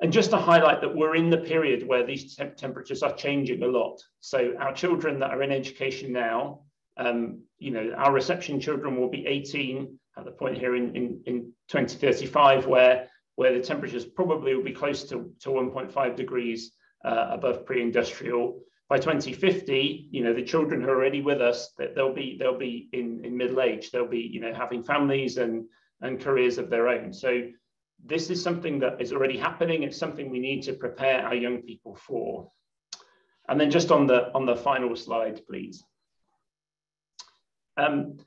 And just to highlight that we're in the period where these temp temperatures are changing a lot. So our children that are in education now, um, you know, our reception children will be 18 at the point here in, in, in 2035 where, where the temperatures probably will be close to, to 1.5 degrees uh, above pre-industrial. By 2050, you know, the children who are already with us, that they'll be they'll be in, in middle age, they'll be, you know, having families and, and careers of their own. So this is something that is already happening. It's something we need to prepare our young people for. And then just on the, on the final slide, please. Um,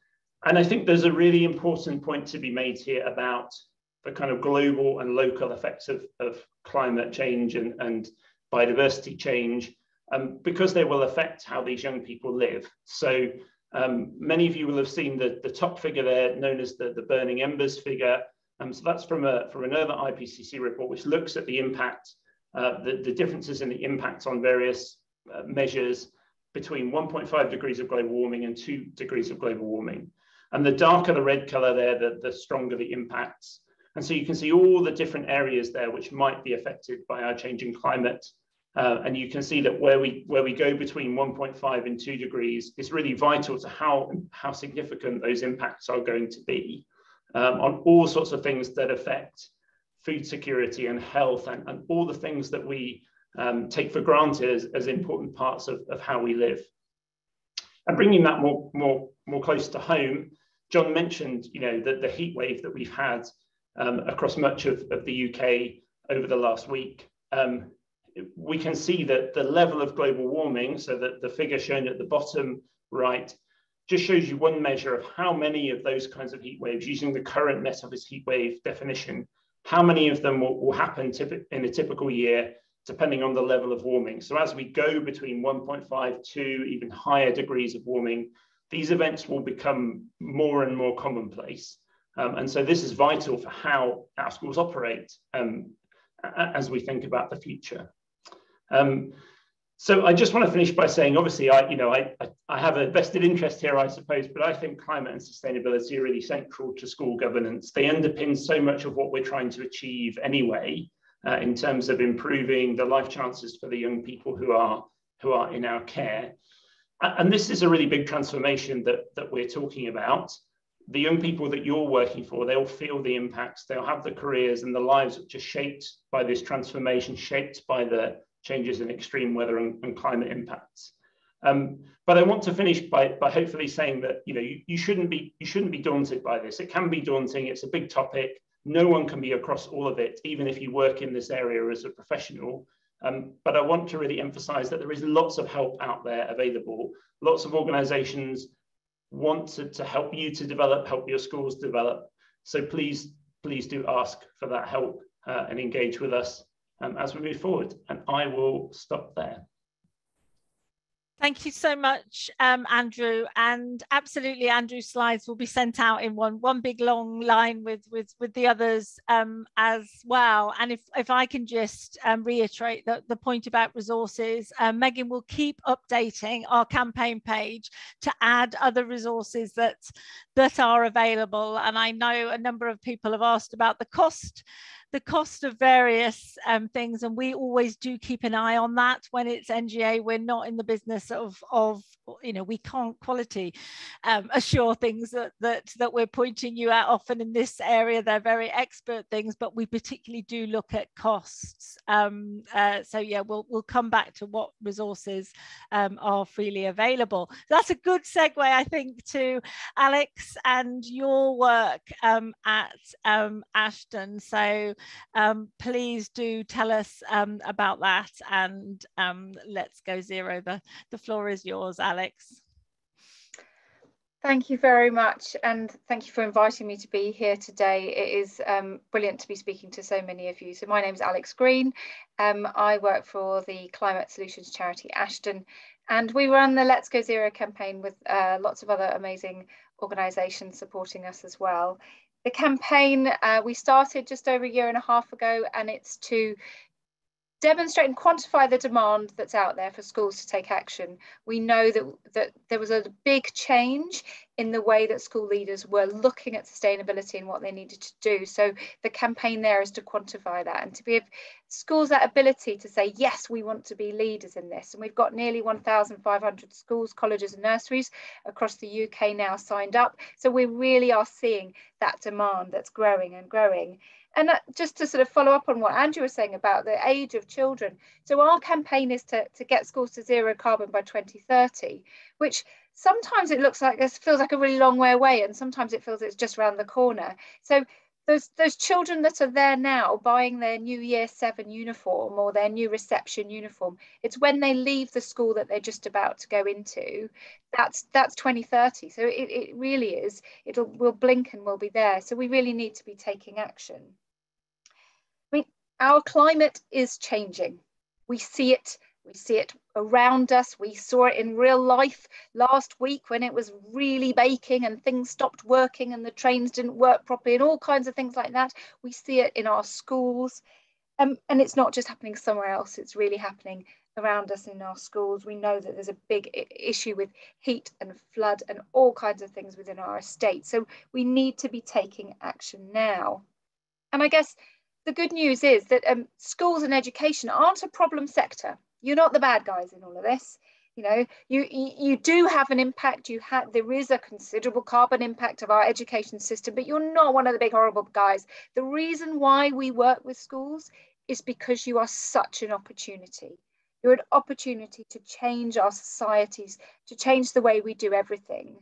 and I think there's a really important point to be made here about the kind of global and local effects of, of climate change and, and biodiversity change, um, because they will affect how these young people live. So um, many of you will have seen the, the top figure there, known as the, the burning embers figure. Um, so that's from, a, from another IPCC report, which looks at the impact, uh, the, the differences in the impacts on various uh, measures between 1.5 degrees of global warming and 2 degrees of global warming. And the darker the red color there, the, the stronger the impacts. And so you can see all the different areas there which might be affected by our changing climate. Uh, and you can see that where we where we go between 1.5 and 2 degrees is really vital to how, how significant those impacts are going to be um, on all sorts of things that affect food security and health and, and all the things that we um, take for granted as, as important parts of, of how we live. And bringing that more, more, more close to home, John mentioned, you know, the, the heat wave that we've had um, across much of, of the UK over the last week. Um, we can see that the level of global warming, so that the figure shown at the bottom right, just shows you one measure of how many of those kinds of heat waves, using the current Met Office heat wave definition, how many of them will, will happen in a typical year, depending on the level of warming. So as we go between 1.5 to even higher degrees of warming, these events will become more and more commonplace. Um, and so this is vital for how our schools operate um, as we think about the future. Um, so I just want to finish by saying, obviously, I, you know, I, I have a vested interest here, I suppose, but I think climate and sustainability are really central to school governance. They underpin so much of what we're trying to achieve anyway, uh, in terms of improving the life chances for the young people who are who are in our care. And this is a really big transformation that, that we're talking about. The young people that you're working for, they'll feel the impacts, they'll have the careers and the lives which are shaped by this transformation, shaped by the changes in extreme weather and, and climate impacts. Um, but I want to finish by, by hopefully saying that you know you, you shouldn't be you shouldn't be daunted by this. It can be daunting. It's a big topic. no one can be across all of it, even if you work in this area as a professional. Um, but I want to really emphasize that there is lots of help out there available. Lots of organizations want to, to help you to develop, help your schools develop. So please, please do ask for that help uh, and engage with us um, as we move forward. And I will stop there. Thank you so much, um, Andrew. And absolutely, Andrew's slides will be sent out in one one big long line with with with the others um, as well. And if if I can just um, reiterate the, the point about resources, uh, Megan will keep updating our campaign page to add other resources that that are available. And I know a number of people have asked about the cost the cost of various um, things, and we always do keep an eye on that when it's NGA. We're not in the business of, of you know, we can't quality um, assure things that, that, that we're pointing you at. Often in this area, they're very expert things, but we particularly do look at costs. Um, uh, so yeah, we'll, we'll come back to what resources um, are freely available. That's a good segue, I think, to Alex and your work um, at um, Ashden. So um, please do tell us about that and let's go zero. The, the floor is yours, Alex. Thank you very much and thank you for inviting me to be here today. It is um, brilliant to be speaking to so many of you. So my name is Alex Green. Um, I work for the Climate Solutions charity Ashden and we run the Let's Go Zero campaign with uh, lots of other amazing organisations supporting us as well. The campaign uh, we started just over a year and a half ago, and it's to demonstrate and quantify the demand that's out there for schools to take action. We know that, that there was a big change in the way that school leaders were looking at sustainability and what they needed to do. So the campaign there is to quantify that and to give schools that ability to say, yes, we want to be leaders in this. And we've got nearly 1,500 schools, colleges and nurseries across the UK now signed up. So we really are seeing that demand that's growing and growing. And uh, just to sort of follow up on what Andrew was saying about the age of children. So our campaign is to, to get schools to zero carbon by 2030, which sometimes it looks like it feels like a really long way away and sometimes it feels it's just around the corner. So those those children that are there now buying their new year seven uniform or their new reception uniform it's when they leave the school that they're just about to go into. That's that's 2030 so it, it really is. It'll will blink and we'll be there. So we really need to be taking action our climate is changing we see it we see it around us. We saw it in real life last week when it was really baking and things stopped working and the trains didn't work properly and all kinds of things like that. We see it in our schools. Um, and it's not just happening somewhere else, it's really happening around us in our schools. We know that there's a big issue with heat and flood and all kinds of things within our estate. So we need to be taking action now. And I guess the good news is that um, schools and education aren't a problem sector you're not the bad guys in all of this. You know, you you do have an impact. You have there is a considerable carbon impact of our education system, but you're not one of the big horrible guys. The reason why we work with schools is because you are such an opportunity. You're an opportunity to change our societies, to change the way we do everything.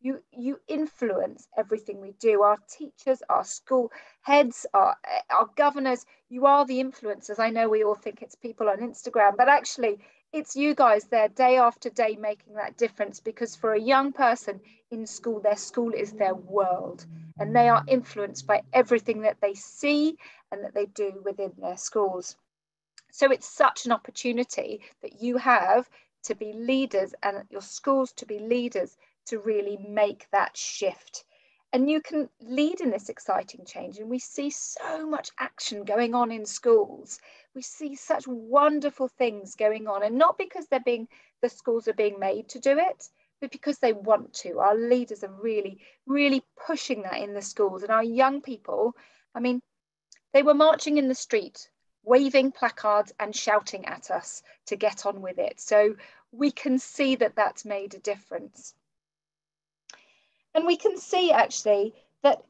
You, you influence everything we do. Our teachers, our school heads, our, eh, our governors, you are the influencers. I know we all think it's people on Instagram, but actually it's you guys there day after day making that difference because for a young person in school, their school is their world and they are influenced by everything that they see and that they do within their schools. So it's such an opportunity that you have to be leaders and your schools to be leaders to really make that shift. And you can lead in this exciting change. And we see so much action going on in schools. We see such wonderful things going on, and not because they're being the schools are being made to do it, but because they want to. Our leaders are really, really pushing that in the schools. And our young people, I mean, they were marching in the street, waving placards and shouting at us to get on with it. So we can see that that's made a difference. And we can see actually that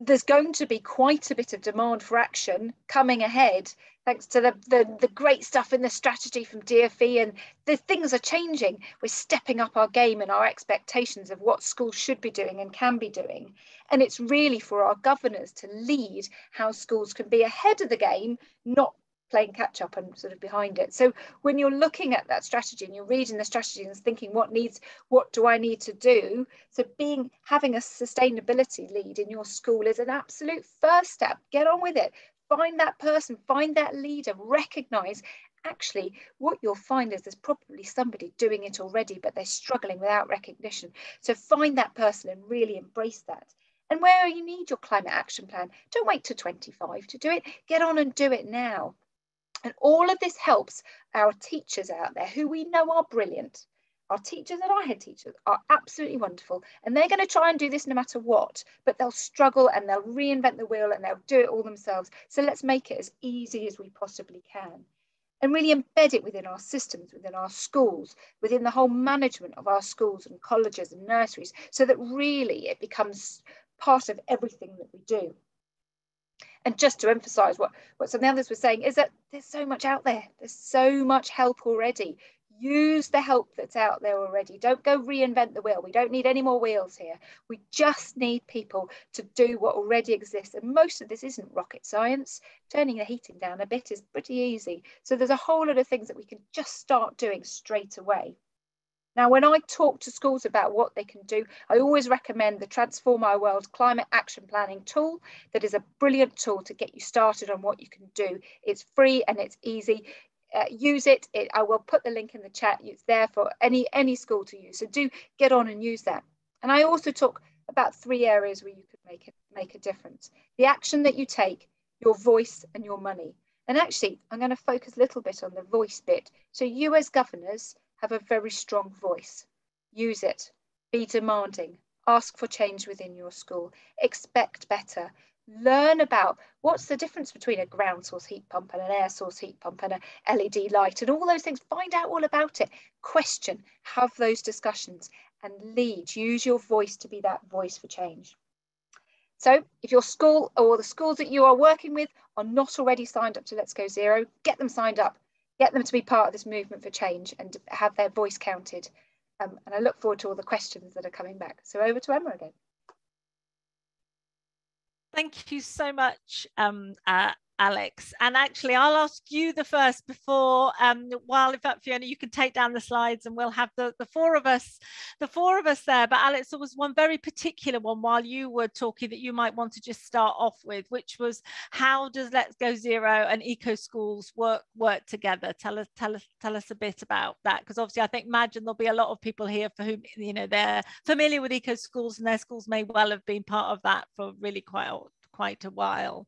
there's going to be quite a bit of demand for action coming ahead. thanks to the, the, the great stuff in the strategy from DFE and the things are changing. We're stepping up our game and our expectations of what schools should be doing and can be doing. And it's really for our governors to lead how schools can be ahead of the game, not playing catch up and sort of behind it. So when you're looking at that strategy and you're reading the strategy and thinking what needs, what do I need to do? So being having a sustainability lead in your school is an absolute first step. Get on with it find that person, find that leader, recognize actually what you'll find is there's probably somebody doing it already, but they're struggling without recognition. So find that person and really embrace that. And where you need your climate action plan, don't wait to 25 to do it. Get on and do it now. And all of this helps our teachers out there who we know are brilliant our teachers and our head teachers are absolutely wonderful and they're going to try and do this no matter what, but they'll struggle and they'll reinvent the wheel and they'll do it all themselves. So let's make it as easy as we possibly can and really embed it within our systems, within our schools, within the whole management of our schools and colleges and nurseries, so that really it becomes part of everything that we do. And just to emphasize what, what some of the others were saying is that there's so much out there. There's so much help already use the help that's out there already. Don't go reinvent the wheel. We don't need any more wheels here. We just need people to do what already exists. And most of this isn't rocket science. Turning the heating down a bit is pretty easy. So there's a whole lot of things that we can just start doing straight away. Now, when I talk to schools about what they can do, I always recommend the Transform Our World Climate Action Planning tool. That is a brilliant tool to get you started on what you can do. It's free and it's easy uh, use it. it. I will put the link in the chat. It's there for any any school to use. So do get on and use that. And I also talk about three areas where you could make it make a difference. The action that you take, your voice, and your money. And actually, I'm going to focus a little bit on the voice bit. So you as governors have a very strong voice. Use it. Be demanding. Ask for change within your school. Expect better learn about what's the difference between a ground source heat pump and an air source heat pump and a LED light and all those things. Find out all about it. Question, have those discussions and lead. Use your voice to be that voice for change. So if your school or the schools that you are working with are not already signed up to Let's Go Zero, get them signed up. Get them to be part of this movement for change and have their voice counted. Um, and I look forward to all the questions that are coming back. So over to Emma again. Thank you so much, um, uh, Alex. And actually, I'll ask you the first before, um, while in fact, Fiona, you can take down the slides and we'll have the, the four of us, the four of us there. But Alex, there was one very particular one while you were talking that you might want to just start off with, which was how does Let's Go Zero and Eco Schools work work together? Tell us, tell us, tell us a bit about that. Because obviously, I think imagine there'll be a lot of people here for whom you know they're familiar with Eco Schools and their schools may well have been part of that for really quite quite a while.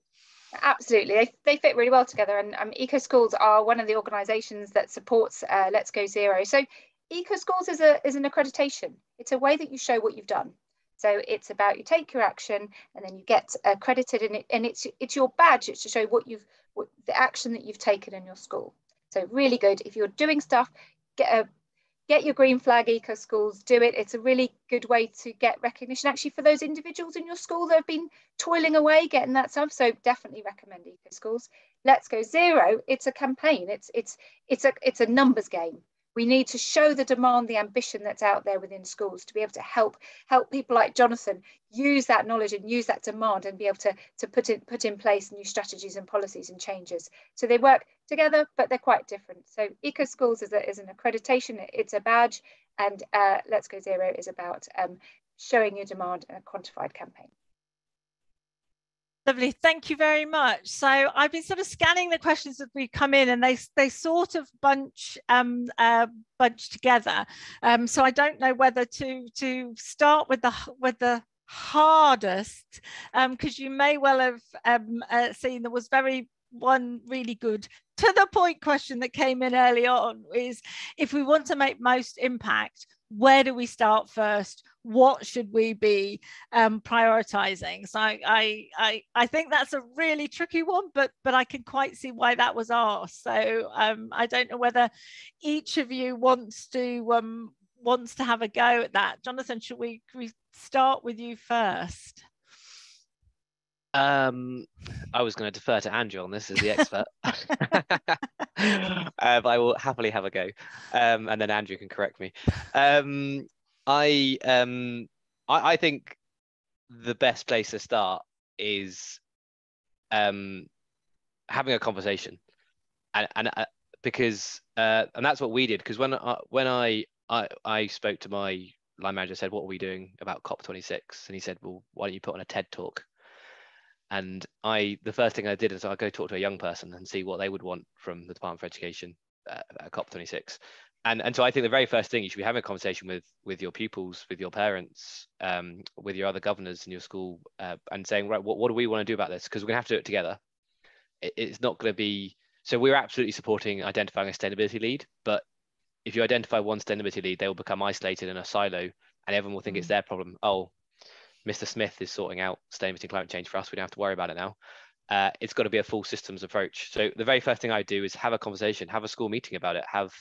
Absolutely, they, they fit really well together. And um, Eco Schools are one of the organisations that supports uh, Let's Go Zero. So Eco Schools is a is an accreditation. It's a way that you show what you've done. So it's about you take your action and then you get accredited, and it and it's it's your badge. It's to show what you've what, the action that you've taken in your school. So really good. If you're doing stuff, get a get your green flag eco schools do it. It's a really good way to get recognition actually for those individuals in your school that have been toiling away getting that stuff. So definitely recommend eco schools. Let's go zero. It's a campaign. It's it's it's a it's a numbers game. We need to show the demand the ambition that's out there within schools to be able to help help people like jonathan use that knowledge and use that demand and be able to to put in put in place new strategies and policies and changes. So they work together, but they're quite different. So Eco Schools is, a, is an accreditation, it's a badge, and uh, Let's Go Zero is about um, showing your demand in a quantified campaign. Lovely, thank you very much. So I've been sort of scanning the questions that we come in, and they they sort of bunch um, uh, bunch together. Um, so I don't know whether to to start with the with the hardest because um, you may well have um, uh, seen there was very one really good to the point question that came in early on is if we want to make most impact where do we start first? What should we be um, prioritizing? So I, I i think that's a really tricky one but but i can quite see why that was asked. So um, i don't know whether each of you wants to um, wants to have a go at that. Jonathan should we, we start with you first Um, I was going to defer to Andrew on this as the expert, [LAUGHS] [LAUGHS] uh, but I will happily have a go, um, and then Andrew can correct me. Um, I, um, I, I think the best place to start is um, having a conversation, and and uh, because uh, and that's what we did. Because when I, when I, I I spoke to my line manager said what are we doing about COP26 and he said well why don't you put on a TED talk and I, the first thing I did is I go talk to a young person and see what they would want from the Department for Education at COP26. And, and so I think the very first thing you should be having a conversation with with your pupils, with your parents, um, with your other governors in your school, uh, and saying, right, what, what do we want to do about this? Because we're going to have to do it together. It, it's not going to be so. We're absolutely supporting identifying a sustainability lead, but if you identify one sustainability lead, they will become isolated in a silo, and everyone will think mm. it's their problem. Oh, Mr. Smith is sorting out sustainability and climate change for us. We don't have to worry about it now. Uh, it's got to be a full systems approach. So the very first thing I do is have a conversation, have a school meeting about it, have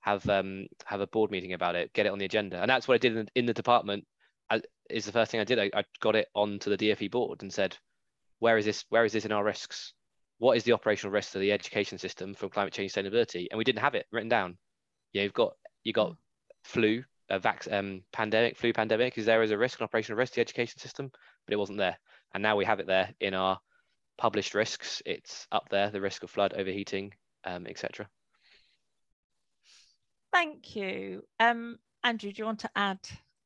have um, have a board meeting about it, get it on the agenda, and that's what I did in, in the department. I, is the first thing I did. I, I got it onto the DFE board and said, where is this? Where is this in our risks? What is the operational risk to the education system from climate change sustainability? And we didn't have it written down. Yeah, you've got you got flu, a vac- um, pandemic, flu pandemic, is there as a risk, an operational risk to the education system, but it wasn't there. And now we have it there in our published risks. It's up there, the risk of flood, overheating, um, etc. Thank you. Um, Andrew, do you want to add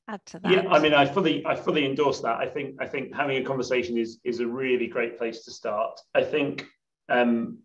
add to that? Yeah, I mean, I fully I fully endorse that. I think I think having a conversation is is a really great place to start. I think um,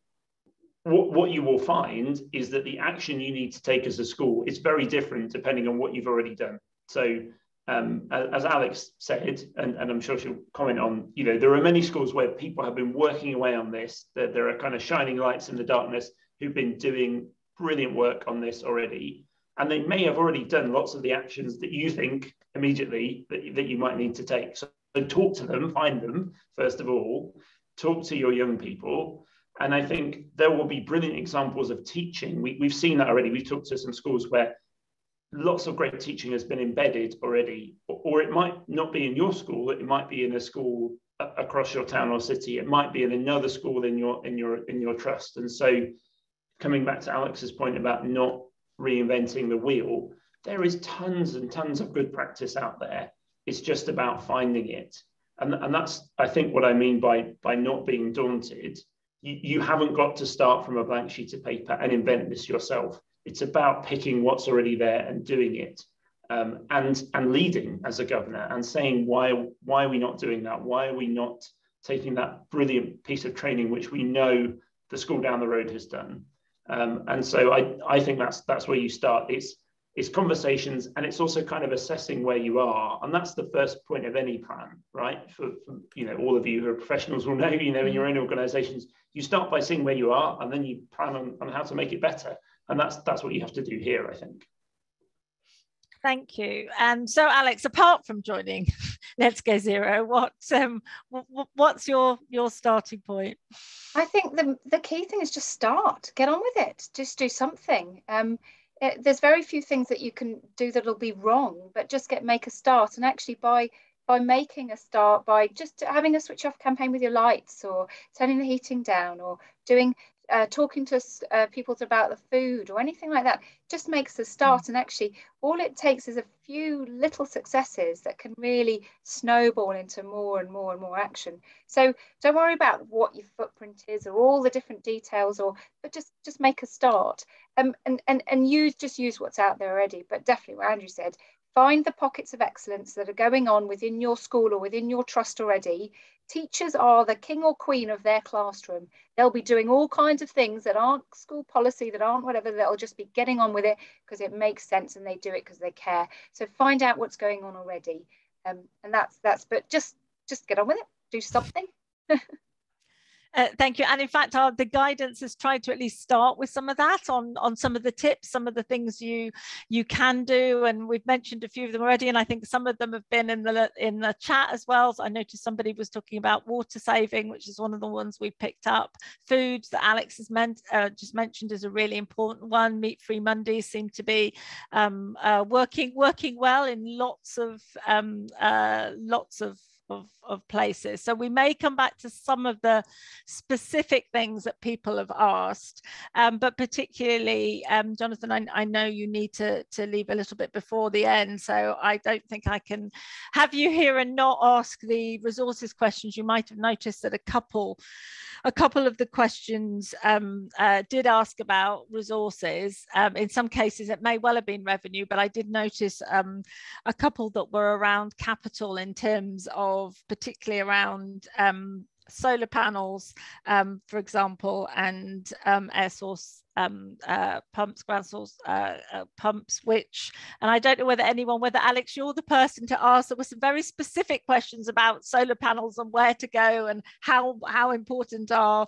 what, what you will find is that the action you need to take as a school is very different depending on what you've already done. So um, as Alex said, and, and, I'm sure she'll comment on, you know, there are many schools where people have been working away on this, that there are kind of shining lights in the darkness who've been doing brilliant work on this already. And they may have already done lots of the actions that you think immediately that, that you might need to take. So talk to them, find them, first of all, talk to your young people, and I think there will be brilliant examples of teaching. We, we've seen that already. We've talked to some schools where lots of great teaching has been embedded already, or it might not be in your school. It might be in a school across your town or city. It might be in another school in your in your in your trust. And so, coming back to Alex's point about not reinventing the wheel, there is tons and tons of good practice out there. It's just about finding it. And, and that's, I think, what I mean by, by not being daunted you, you haven't got to start from a blank sheet of paper and invent this yourself. It's about picking what's already there and doing it. Um, and and leading as a governor and saying why why are we not doing that? Why are we not taking that brilliant piece of training which we know the school down the road has done? Um, and so I I think that's that's where you start. It's it's conversations and it's also kind of assessing where you are and that's the first point of any plan right for, for, you know all of you who are professionals will know you know in your own organizations you start by seeing where you are and then you plan on, on how to make it better and that's that's what you have to do here i think Thank you. And so, Alex, apart from joining [LAUGHS] Let's Go Zero, what um, what's your your starting point? I think the the key thing is just start. Get on with it. Just do something. Um, it, there's very few things that you can do that'll be wrong, but just get make a start. And actually, by by making a start, by just having a switch off campaign with your lights, or turning the heating down, or doing uh, talking to uh, people about the food or anything like that just makes a start. Mm. And actually, all it takes is a few little successes that can really snowball into more and more and more action. So don't worry about what your footprint is or all the different details, or but just just make a start. Um, and and and use just use what's out there already. But definitely, what Andrew said, find the pockets of excellence that are going on within your school or within your trust already Teachers are the king or queen of their classroom. They'll be doing all kinds of things that aren't school policy, that aren't whatever, they'll just be getting on with it because it makes sense and they do it because they care. So find out what's going on already. Um, and that's, that's, but just, just get on with it, do something. [LAUGHS] Uh, thank you. And in fact, our, the guidance has tried to at least start with some of that on, on some of the tips, some of the things you you can do. And we've mentioned a few of them already. And I think some of them have been in the in the chat as well. So I noticed somebody was talking about water saving, which is one of the ones we picked up. Foods that Alex has meant, uh, just mentioned is a really important one. Meat-free Mondays seem to be um, uh, working working well in lots of um, uh, lots of of, of places. So we may come back to some of the specific things that people have asked, um, but particularly, um, Jonathan, I, I, know you need to, to leave a little bit before the end, so I don't think I can have you here and not ask the resources questions. You might have noticed that a couple, a couple of the questions um, uh, did ask about resources. Um, in some cases, it may well have been revenue, but I did notice um, a couple that were around capital in terms of particularly around um, solar panels, um, for example, and um, air source um, uh, pumps, ground source uh, uh, pumps, which, and I don't know whether anyone, whether Alex, you're the person to ask. There were some very specific questions about solar panels and where to go and how how important are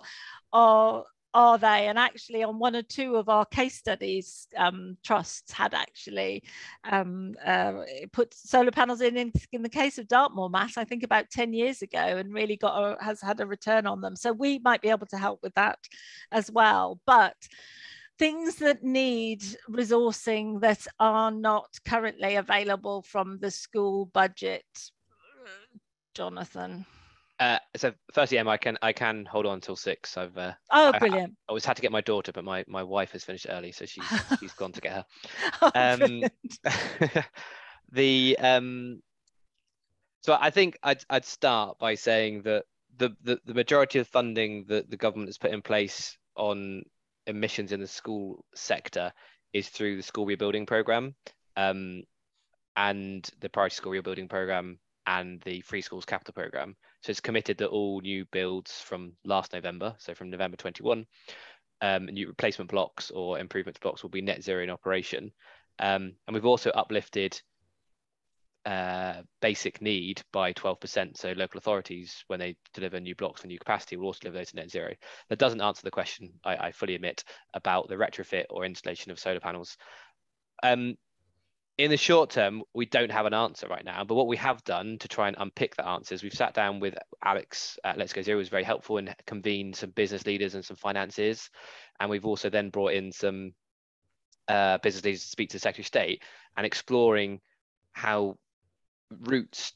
are are they? And actually, on one or two of our case studies, um, trusts had actually um, uh, put solar panels in, in, in the case of Dartmoor MAT, I think about 10 years ago, and really got a, has had a return on them. So we might be able to help with that as well. But things that need resourcing that are not currently available from the school budget, Jonathan. Uh, so firstly, Emma, I can I can hold on until six. I've uh, oh brilliant. I, I, always had to get my daughter, but my my wife has finished early, so she's [LAUGHS] she's gone to get her. [LAUGHS] oh, um, [LAUGHS] the um, so I think I'd I'd start by saying that the the, the majority of funding that the government has put in place on emissions in the school sector is through the school rebuilding program, um, and the priority school rebuilding program and the Free Schools Capital Programme. So it's committed that all new builds from last November, so from November 21, um, new replacement blocks or improvements blocks will be net zero in operation. Um, and we've also uplifted uh, basic need by 12%. So local authorities, when they deliver new blocks for new capacity, will also deliver those to net zero. That doesn't answer the question, I, I fully admit, about the retrofit or installation of solar panels. Um, in the short term, we don't have an answer right now. But what we have done to try and unpick the answers, we've sat down with Alex at Let's Go Zero, was very helpful and convened some business leaders and some finances. And we've also then brought in some uh, business leaders to speak to the Secretary of State and exploring how routes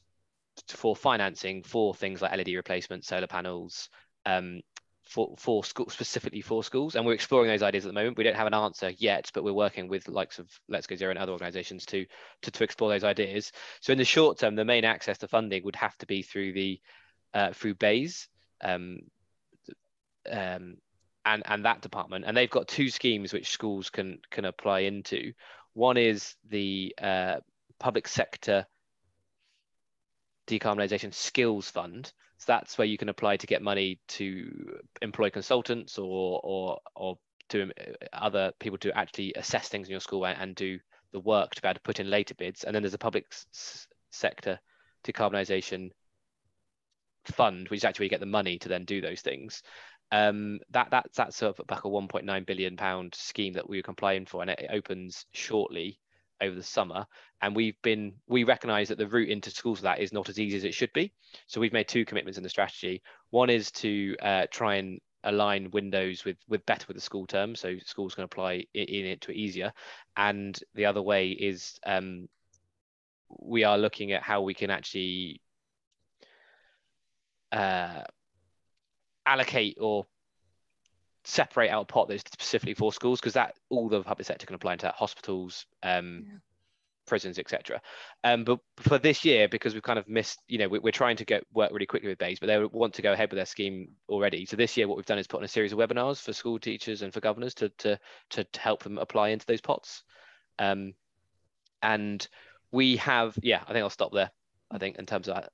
for financing for things like LED replacement, solar panels, um, for for school specifically for schools and we're exploring those ideas at the moment. We don't have an answer yet but we're working with likes of let's go zero and other organizations to to, to explore those ideas. So in the short term the main access to funding would have to be through the uh, through BEIS um, um, and and that department. And they've got two schemes which schools can can apply into. One is the uh, public sector decarbonisation skills fund so that's where you can apply to get money to employ consultants or or or to um, other people to actually assess things in your school and, and do the work to be able to put in later bids. And then there's a public s- sector decarbonisation fund, which is actually where you get the money to then do those things. Um, that that that's sort of like a 1.9 billion pound scheme that we are complying for, and it, it opens shortly over the summer and we've been we recognize that the route into schools for that is not as easy as it should be. So we've made two commitments in the strategy. One is to uh, try and align windows with with better with the school term so schools can apply in, in it to easier. And the other way is um, we are looking at how we can actually uh, allocate or separate out a pot that's specifically for schools because that all the public sector can apply into that hospitals um, yeah. prisons etc um, but for this year because we've kind of missed you know we, are trying to get work really quickly with BEIS but they want to go ahead with their scheme already. So this year what we've done is put on a series of webinars for school teachers and for governors to to to, to help them apply into those pots. Um, and we have yeah i think i'll stop there i think in terms of that.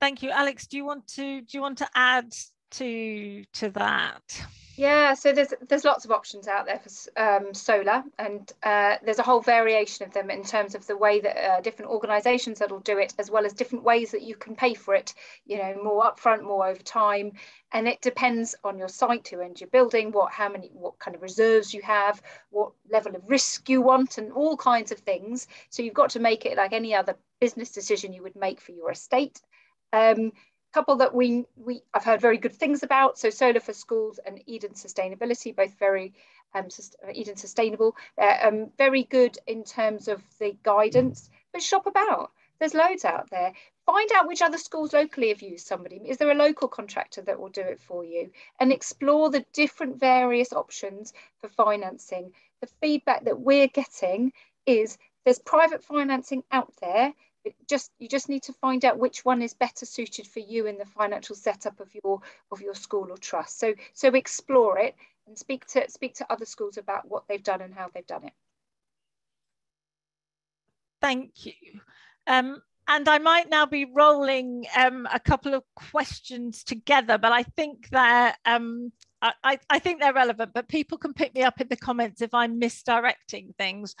Thank you. Alex do you want to do you want to add to to that? Yeah, so there's there's lots of options out there for um, solar, and uh, there's a whole variation of them in terms of the way that uh, different organisations that'll do it, as well as different ways that you can pay for it. You know, more upfront, more over time, and it depends on your site, who owns your building, what how many, what kind of reserves you have, what level of risk you want, and all kinds of things. So you've got to make it like any other business decision you would make for your estate. Um, couple that we we I've heard very good things about. So Solar for Schools and Eden Sustainability, both very um, Eden Sustainable, uh, um, very good in terms of the guidance. But shop about. There's loads out there. find out which other schools locally have used somebody. Is there a local contractor that will do it for you? And explore the different various options for financing. The feedback that we're getting is there's private financing out there. Just you just need to find out which one is better suited for you in the financial setup of your of your school or trust. So so explore it and speak to speak to other schools about what they've done and how they've done it. Thank you. Um, and I might now be rolling um, a couple of questions together, but I think that um, I, I think they're relevant, but people can pick me up in the comments if I'm misdirecting things.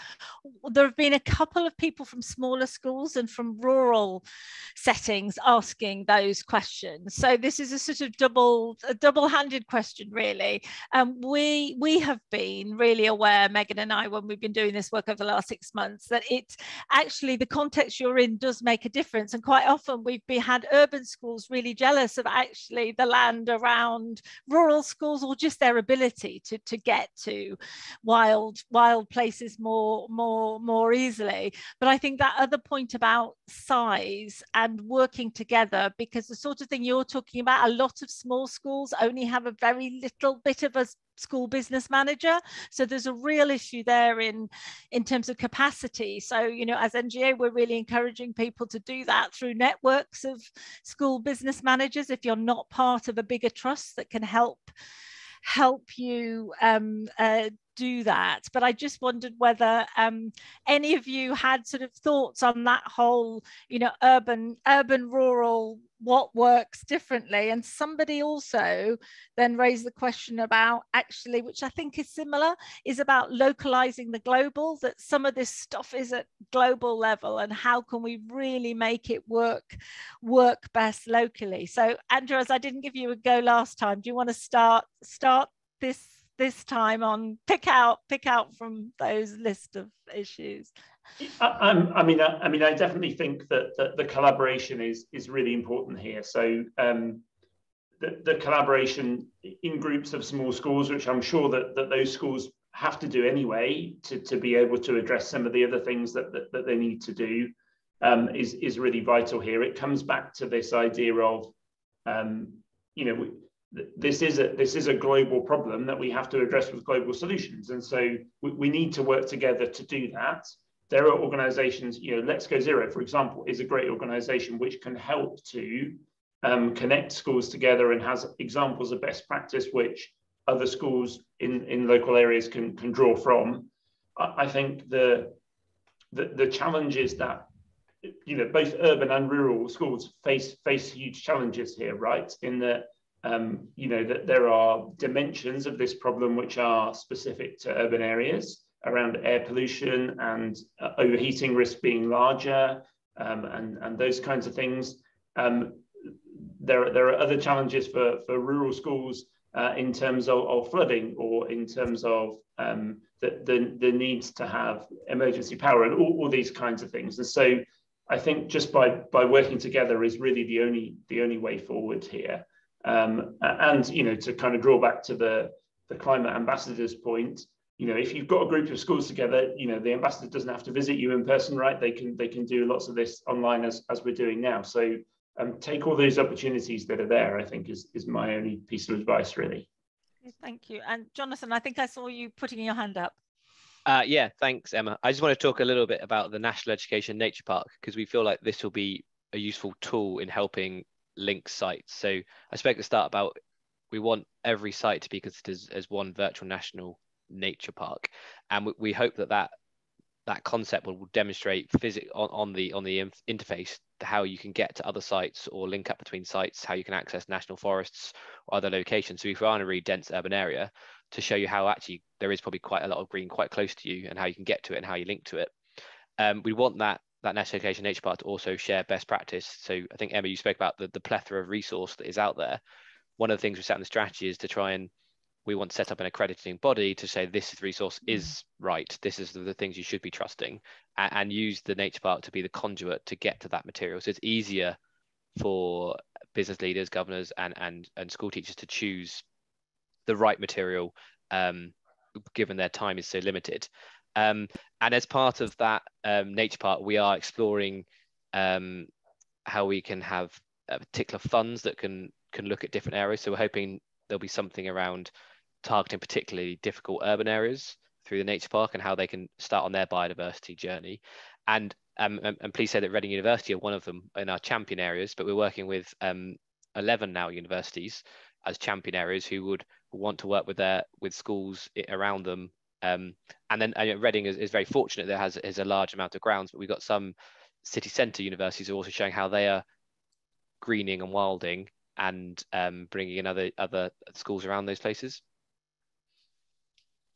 There have been a couple of people from smaller schools and from rural settings asking those questions. So this is a sort of double, a double-handed question, really. Um, we we have been really aware, Megan and I, when we've been doing this work over the last six months, that it actually the context you're in does make a difference. And quite often we've been, had urban schools really jealous of actually the land around rural schools or just their ability to, to get to wild wild places more more more easily. But i think that other point about size and working together because the sort of thing you're talking about a lot of small schools only have a very little bit of a school business manager. So there's a real issue there in in terms of capacity. So you know as nga we're really encouraging people to do that through networks of school business managers. If you're not part of a bigger trust that can help help you um, uh, do that. But I just wondered whether um, any of you had sort of thoughts on that whole, you know, urban, urban, rural, what works differently. And somebody also then raised the question about actually, which I think is similar, is about localizing the global, that some of this stuff is at global level and how can we really make it work, work best locally. So Andrew, as I didn't give you a go last time, do you want to start, start this this time on pick out pick out from those list of issues I, I mean I, I, mean I definitely think that, that the collaboration is is really important here so um, the, the collaboration in groups of small schools which I'm sure that, that those schools have to do anyway to, to be able to address some of the other things that, that, that they need to do um, is, is really vital here. It comes back to this idea of, um, you know, this is a this is a global problem that we have to address with global solutions. And so we, we need to work together to do that. There are organizations you know let's go zero for example is a great organization which can help to um, connect schools together and has examples of best practice which other schools in in local areas can can draw from. I, I think the, the the challenge is that you know both urban and rural schools face face huge challenges here right? In that um, you know that there are dimensions of this problem which are specific to urban areas around air pollution and uh, overheating risk being larger um, and, and those kinds of things. Um, there, there are other challenges for, for rural schools uh, in terms of, of, flooding or in terms of um, the, the, the needs to have emergency power and all, all these kinds of things. And so I think just by, by working together is really the only, the only way forward here. Um, and you know, to kind of draw back to the the climate ambassadors point, you know, if you've got a group of schools together, you know, the ambassador doesn't have to visit you in person, right? They can they can do lots of this online as as we're doing now. So um, take all those opportunities that are there. I think is is my only piece of advice, really. Thank you. And Jonathan, I think I saw you putting your hand up. Uh, yeah, thanks, Emma. I just want to talk a little bit about the National Education Nature Park because we feel like this will be a useful tool in helping link sites. So I spoke at the start about we want every site to be considered as, as one virtual national nature park, and we, we hope that that that concept will demonstrate physic on, on the on the interface how you can get to other sites or link up between sites, how you can access national forests or other locations. So if you are in a really dense urban area, to show you how actually there is probably quite a lot of green quite close to you and how you can get to it and how you link to it. Um, we want that that National Education Nature Park to also share best practice. So I think Emma, you spoke about the, the plethora of resource that is out there. One of the things we set in the strategy is to try and we want to set up an accrediting body to say this resource mm. is right. This is the, the things you should be trusting, and, and, use the nature park to be the conduit to get to that material. So it's easier for business leaders, governors, and and and school teachers to choose the right material, um, given their time is so limited. Um, and as part of that um, nature park, we are exploring um, how we can have uh, particular funds that can can look at different areas. So we're hoping there'll be something around targeting particularly difficult urban areas through the nature park and how they can start on their biodiversity journey. And um, and, and, please say that Reading University are one of them in our champion areas, but we're working with um, 11 now universities as champion areas who would want to work with their with schools around them. Um, and then uh, Reading is, is, very fortunate that has, has a large amount of grounds, but we've got some city centre universities are also showing how they are greening and wilding and um, bringing in other other schools around those places.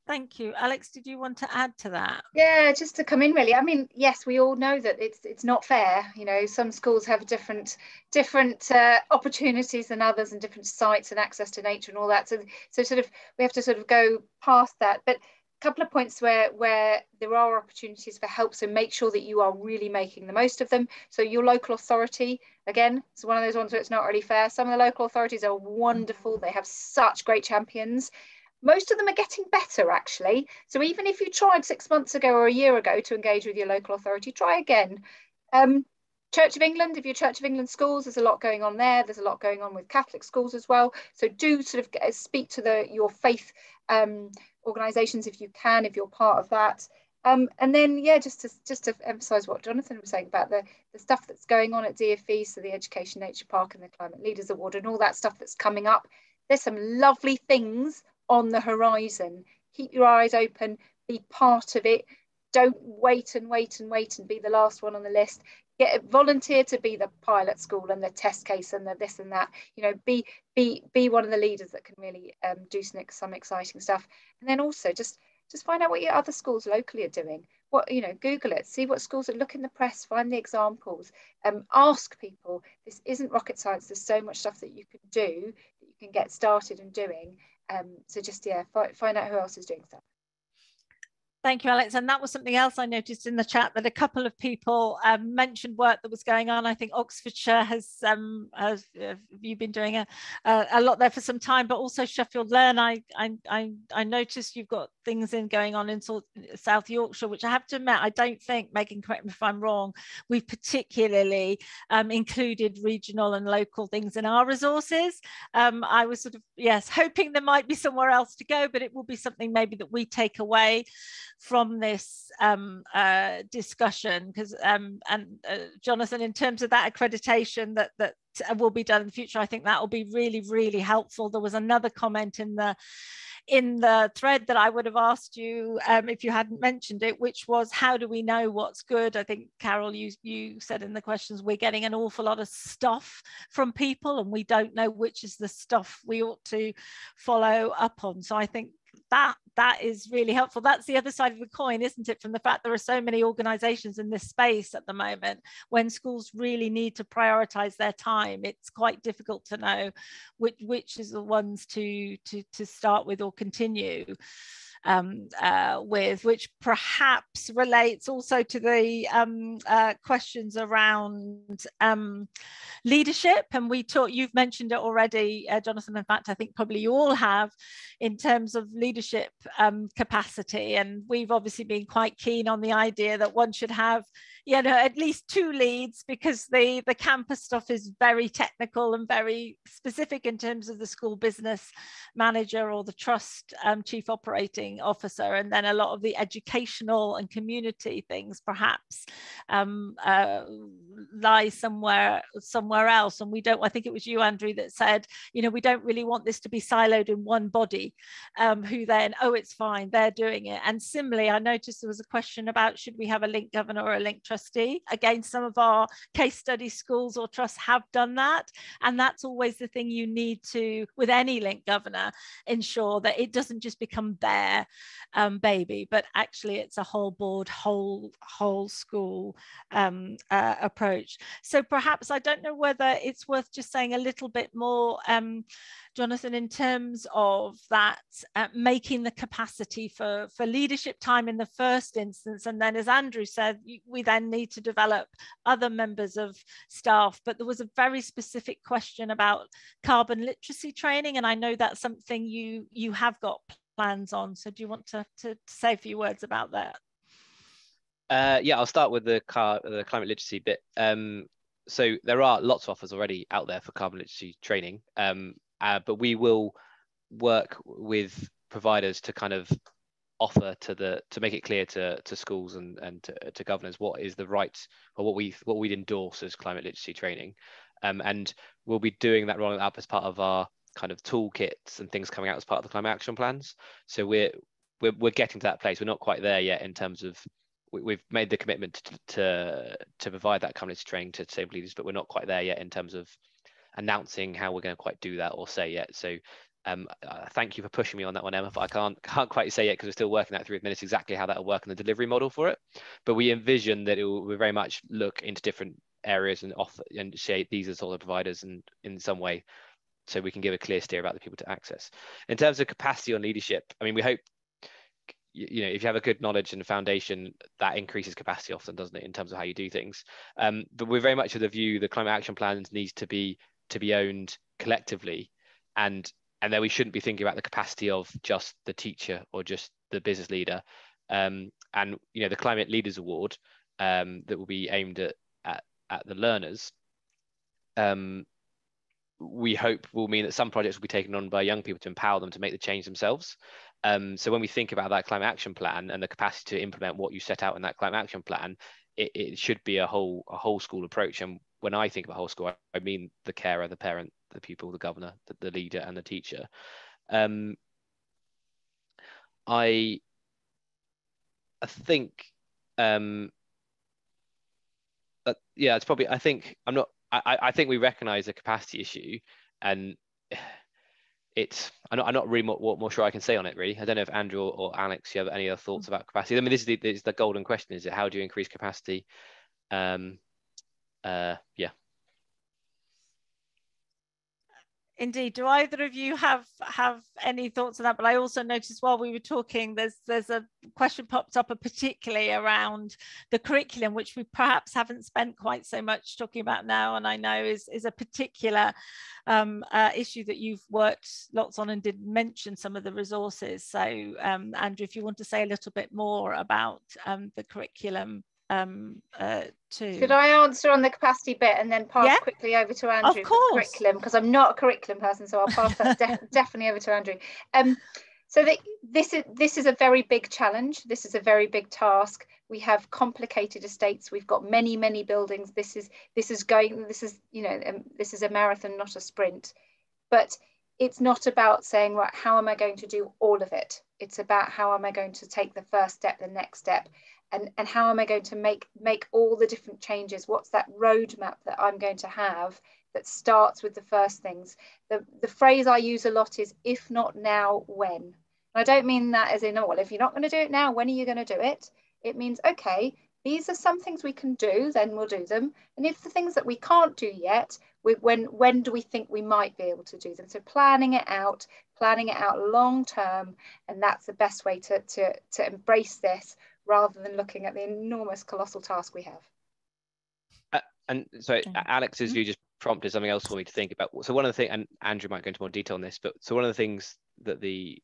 Thank you. Alex, did you want to add to that? Yeah, just to come in really. I mean, yes, we all know that it's it's not fair. You know, some schools have different different uh, opportunities than others and different sites and access to nature and all that. So so sort of we have to sort of go past that. But a couple of points where where there are opportunities for help. So make sure that you are really making the most of them. So your local authority, again, it's one of those ones where it's not really fair. Some of the local authorities are wonderful. They have such great champions most of them are getting better actually. So even if you tried six months ago or a year ago to engage with your local authority, try again. Um, Church of England, if you're Church of England schools, there's a lot going on there. There's a lot going on with Catholic schools as well. So do sort of get, speak to the your faith um, organisations if you can, if you're part of that. Um, and then, yeah, just to just to emphasise what Jonathan was saying about the, the stuff that's going on at DFE, so the Education Nature Park and the Climate Leaders Award and all that stuff that's coming up. There's some lovely things on the horizon. Keep your eyes open, be part of it. Don't wait and wait and wait and be the last one on the list. Get volunteer to be the pilot school and the test case and the this and that. You know, be be be one of the leaders that can really um, do some, some exciting stuff. And then also just just find out what your other schools locally are doing what you know google it see what schools are look in the press find the examples um, ask people this isn't rocket science there's so much stuff that you can do that you can get started and doing um, so just yeah, find out who else is doing stuff. Thank you, Alex. And that was something else I noticed in the chat that a couple of people um, mentioned work that was going on. I think Oxfordshire has, um, has uh, you've been doing a, a, lot there for some time, but also Sheffield Learn. I, I, I, I noticed you've got things in going on in South Yorkshire, which I have to admit, I don't think, Megan, correct me if I'm wrong, we've particularly um, included regional and local things in our resources. Um, I was sort of, yes, hoping there might be somewhere else to go, but it will be something maybe that we take away from this um, uh, discussion because um, and uh, Jonathan in terms of that accreditation that that will be done in the future I think that will be really really helpful there was another comment in the in the thread that I would have asked you um, if you hadn't mentioned it, which was how do we know what's good? I think Carol, you you said in the questions we're getting an awful lot of stuff from people, and we don't know which is the stuff we ought to follow up on. So I think that that is really helpful. That's the other side of the coin isn't it? From the fact there are so many organizations in this space at the moment when schools really need to prioritize their time it's quite difficult to know which which is the ones to to to start with or continue um, uh, with, which perhaps relates also to the um, uh, questions around um, leadership. And we talked, you've mentioned it already, uh, Jonathan. In fact, I think probably you all have in terms of leadership um, capacity. And we've obviously been quite keen on the idea that one should have you know at least two leads because the the campus stuff is very technical and very specific in terms of the school business manager or the trust um, chief operating officer and then a lot of the educational and community things perhaps um, uh, lie somewhere somewhere else. And we don't i think it was you andrew that said you know we don't really want this to be siloed in one body um, who then oh it's fine they're doing it. And similarly i noticed there was a question about should we have a link governor or a link trustee. Again, some of our case study schools or trusts have done that. And that's always the thing you need to, with any link governor, ensure that it doesn't just become their um, baby, but actually it's a whole board, whole, whole school um, uh, approach. So perhaps I don't know whether it's worth just saying a little bit more um, Jonathan, in terms of that, uh, making the capacity for, for leadership time in the first instance. And then, as Andrew said, we then need to develop other members of staff. But there was a very specific question about carbon literacy training. And I know that's something you, you have got plans on. So, do you want to, to, say a few words about that? Uh, yeah, I'll start with the car, the climate literacy bit. Um, so there are lots of offers already out there for carbon literacy training, um, uh, but we will work with providers to kind of offer to the to make it clear to to schools and and to, to governors what is the right or what we what we'd endorse as climate literacy training. Um, and we'll be doing that rolling up as part of our kind of toolkits and things coming out as part of the climate action plans. So we're we're, we're getting to that place. We're not quite there yet in terms of we, have made the commitment to, to to provide that climate training to disabled leaders but we're not quite there yet in terms of announcing how we're going to quite do that or say yet so um, uh, thank you for pushing me on that one, Emma. But I can't [LAUGHS] can't quite say yet because we're still working that through with minutes exactly how that will work in the delivery model for it. But we envision that it will very much look into different areas and offer and say these as sort of providers and in some way, so we can give a clear steer about the people to access. In terms of capacity on leadership, I mean, we hope you know if you have a good knowledge and foundation that increases capacity often doesn't it in terms of how you do things um, but we're very much of the view the climate action plans needs to be to be owned collectively and and then we shouldn't be thinking about the capacity of just the teacher or just the business leader. Um, and you know, the Climate Leaders Award um, that will be aimed at at, at the learners. Um, we hope will mean that some projects will be taken on by young people to empower them to make the change themselves. Um, so when we think about that climate action plan and the capacity to implement what you set out in that climate action plan, it, it should be a whole a whole school approach. And when I think of a whole school, I mean the carer, the parent, the pupil, the governor, the, the leader, and the teacher. Um, I I think um, that, yeah, it's probably. I think I'm not. I, I think we recognise the capacity issue, and [SIGHS] it's. I'm not. I'm not really more, more sure I can say on it. Really, I don't know if Andrew or Alex, you have any other thoughts about capacity. I mean, this is the, this is the golden question: is it how do you increase capacity? Um, uh, yeah. Indeed. Do either of you have have any thoughts on that? But I also noticed while we were talking, there's there's a question popped up, particularly around the curriculum, which we perhaps haven't spent quite so much talking about now, and I know is is a particular um, uh, issue that you've worked lots on and did mention some of the resources. So, um, Andrew, if you want to say a little bit more about um, the curriculum um, uh, to. Could I answer on the capacity bit and then pass yeah? quickly over to Andrew of course. curriculum because I'm not a curriculum person, so I'll pass that def [LAUGHS] definitely over to Andrew. Um, so the, this is this is a very big challenge. This is a very big task. We have complicated estates. We've got many many buildings. This is this is going. This is you know um, this is a marathon, not a sprint. But it's not about saying right how am I going to do all of it. It's about how am I going to take the first step, the next step, and, and how am I going to make make all the different changes? What's that roadmap that I'm going to have that starts with the first things? The, the phrase I use a lot is if not now, when? And I don't mean that as in, oh, well, if you're not going to do it now, when are you going to do it? It means, okay, these are some things we can do, then we'll do them. And if the things that we can't do yet, we, when, when do we think we might be able to do them? So planning it out, planning it out long term, and that's the best way to, to, to embrace this rather than looking at the enormous colossal task we have. Uh, and so Alex's mm-hmm. view just prompted something else for me to think about. So one of the things, and Andrew might go into more detail on this, but so one of the things that the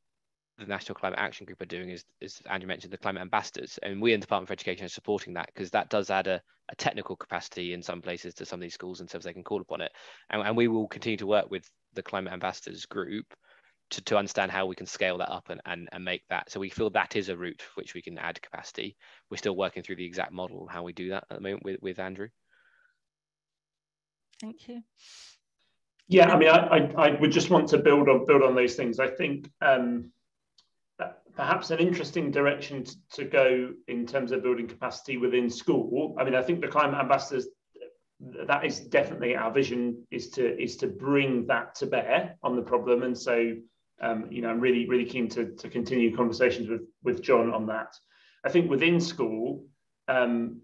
the National Climate Action Group are doing is, is Andrew mentioned, the climate ambassadors. And we in the Department for Education are supporting that because that does add a, a, technical capacity in some places to some of these schools and so they can call upon it. And, and we will continue to work with the climate ambassadors group to, to understand how we can scale that up and, and, and make that. So we feel that is a route which we can add capacity. We're still working through the exact model of how we do that at the moment with, with Andrew. Thank you. Yeah, I mean, I, I, I would just want to build on build on those things. I think um, perhaps an interesting direction to, to go in terms of building capacity within school. I mean, I think the climate ambassadors that is definitely our vision is to is to bring that to bear on the problem and so um, you know, I'm really, really keen to, to continue conversations with, with John on that. I think within school, um,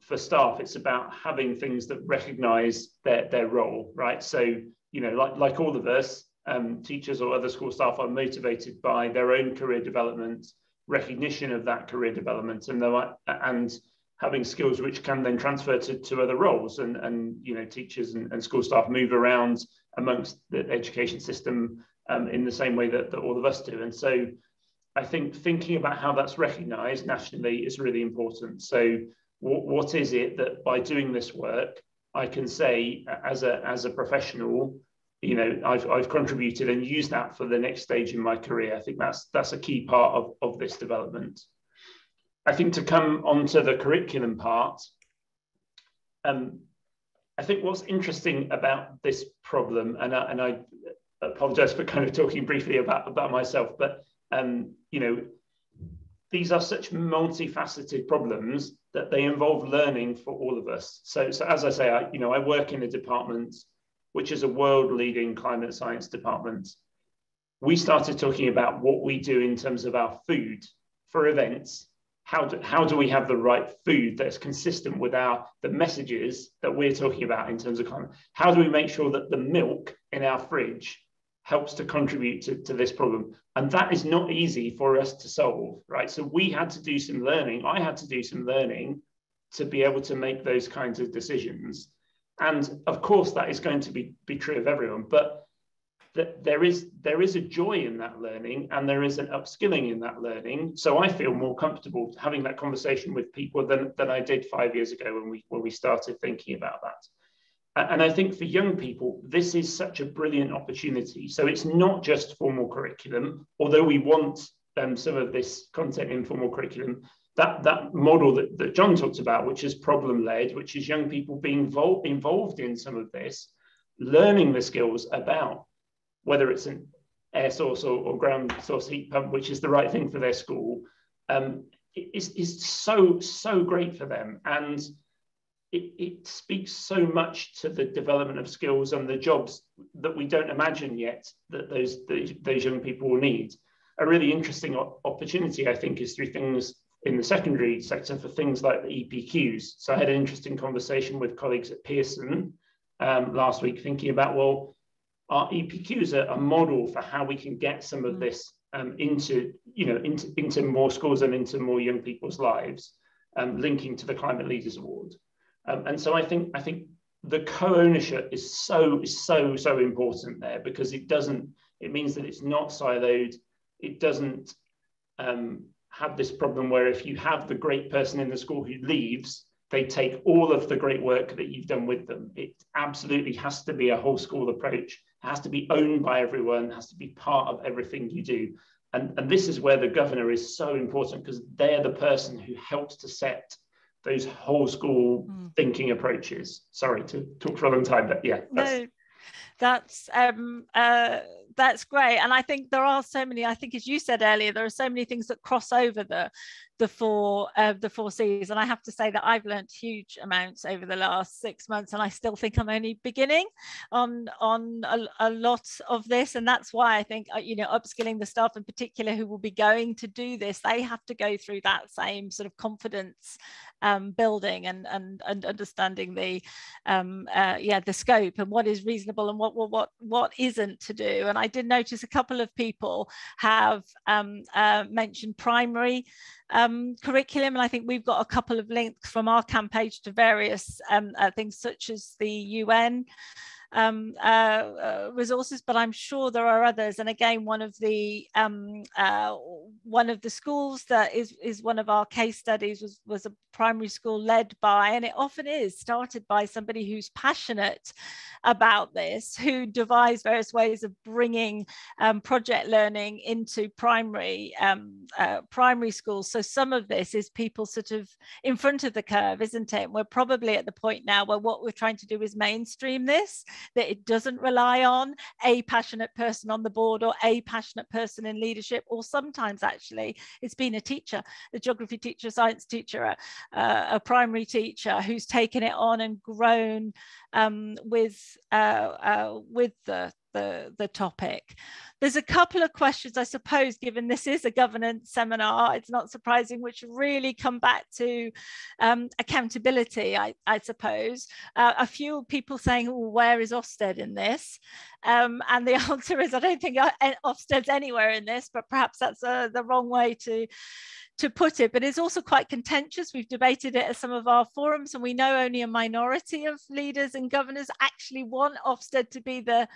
for staff, it's about having things that recognise their, their role, right? So, you know, like, like all of us, um, teachers or other school staff are motivated by their own career development, recognition of that career development, and and having skills which can then transfer to, to other roles. And, and you know, teachers and, and school staff move around amongst the education system um, in the same way that, that all of us do. And so I think thinking about how that's recognized nationally is really important. So what, what is it that by doing this work, I can say as a as a professional, you know, I've I've contributed and used that for the next stage in my career. I think that's that's a key part of, of this development. I think to come onto the curriculum part, um, I think what's interesting about this problem, and I, and I apologize for kind of talking briefly about, about myself, but um, you know, these are such multifaceted problems that they involve learning for all of us. So, so as I say, I, you know, I work in a department which is a world-leading climate science department. We started talking about what we do in terms of our food for events. How do, how do we have the right food that's consistent with our the messages that we're talking about in terms of climate? How do we make sure that the milk in our fridge helps to contribute to, to this problem. And that is not easy for us to solve, right? So we had to do some learning. I had to do some learning to be able to make those kinds of decisions. And of course, that is going to be, be true of everyone, but there is there is a joy in that learning and there is an upskilling in that learning. So I feel more comfortable having that conversation with people than, than I did five years ago when we when we started thinking about that. And I think for young people, this is such a brilliant opportunity. So it's not just formal curriculum, although we want um, some of this content in formal curriculum. That, that model that, that John talked about, which is problem led, which is young people being involved, involved in some of this, learning the skills about whether it's an air source or, or ground source heat pump, which is the right thing for their school, um, is, is so, so great for them. And it, it speaks so much to the development of skills and the jobs that we don't imagine yet that those, those, those young people will need. A really interesting opportunity, I think, is through things in the secondary sector for things like the EPQs. So I had an interesting conversation with colleagues at Pearson um, last week thinking about, well, our EPQs are a model for how we can get some of mm. this um, into, you know, into, into more schools and into more young people's lives, um, linking to the Climate Leaders Award. Um, and so I think I think the co-ownership is so is so so important there because it doesn't it means that it's not siloed. It doesn't um, have this problem where if you have the great person in the school who leaves, they take all of the great work that you've done with them. It absolutely has to be a whole school approach. It has to be owned by everyone, has to be part of everything you do. And, and this is where the governor is so important because they're the person who helps to set those whole school mm. thinking approaches. Sorry to talk for a long time, but yeah. That's... No, that's um, uh, that's great, and I think there are so many. I think, as you said earlier, there are so many things that cross over the the four uh, the four C's. And I have to say that I've learned huge amounts over the last six months, and I still think I'm only beginning on on a, a lot of this. And that's why I think uh, you know upskilling the staff in particular who will be going to do this, they have to go through that same sort of confidence um, building and, and and understanding the um, uh, yeah the scope and what is reasonable and what what what what isn't to do. And I did notice a couple of people have um, uh, mentioned primary um, curriculum. And I think we've got a couple of links from our camp page to various um, uh, things such as the UN um, uh, uh, resources, but I'm sure there are others. And again, one of the um, uh, one of the schools that is is one of our case studies was was a primary school led by, and it often is started by somebody who's passionate about this, who devised various ways of bringing um, project learning into primary um, uh, primary schools. So some of this is people sort of in front of the curve, isn't it? We're probably at the point now where what we're trying to do is mainstream this that it doesn't rely on a passionate person on the board or a passionate person in leadership, or sometimes actually it's been a teacher, a geography teacher, a science teacher, a, a primary teacher who's taken it on and grown um, with uh, uh, with the the, the topic. There's a couple of questions, I suppose, given this is a governance seminar, it's not surprising, which really come back to um, accountability, I, I suppose. Uh, a few people saying, where is Ofsted in this? Um, and the [LAUGHS] answer is, I don't think uh, Ofsted's anywhere in this, but perhaps that's uh, the wrong way to to put it, but it's also quite contentious. We've debated it at some of our forums, and we know only a minority of leaders and governors actually want Ofsted to be the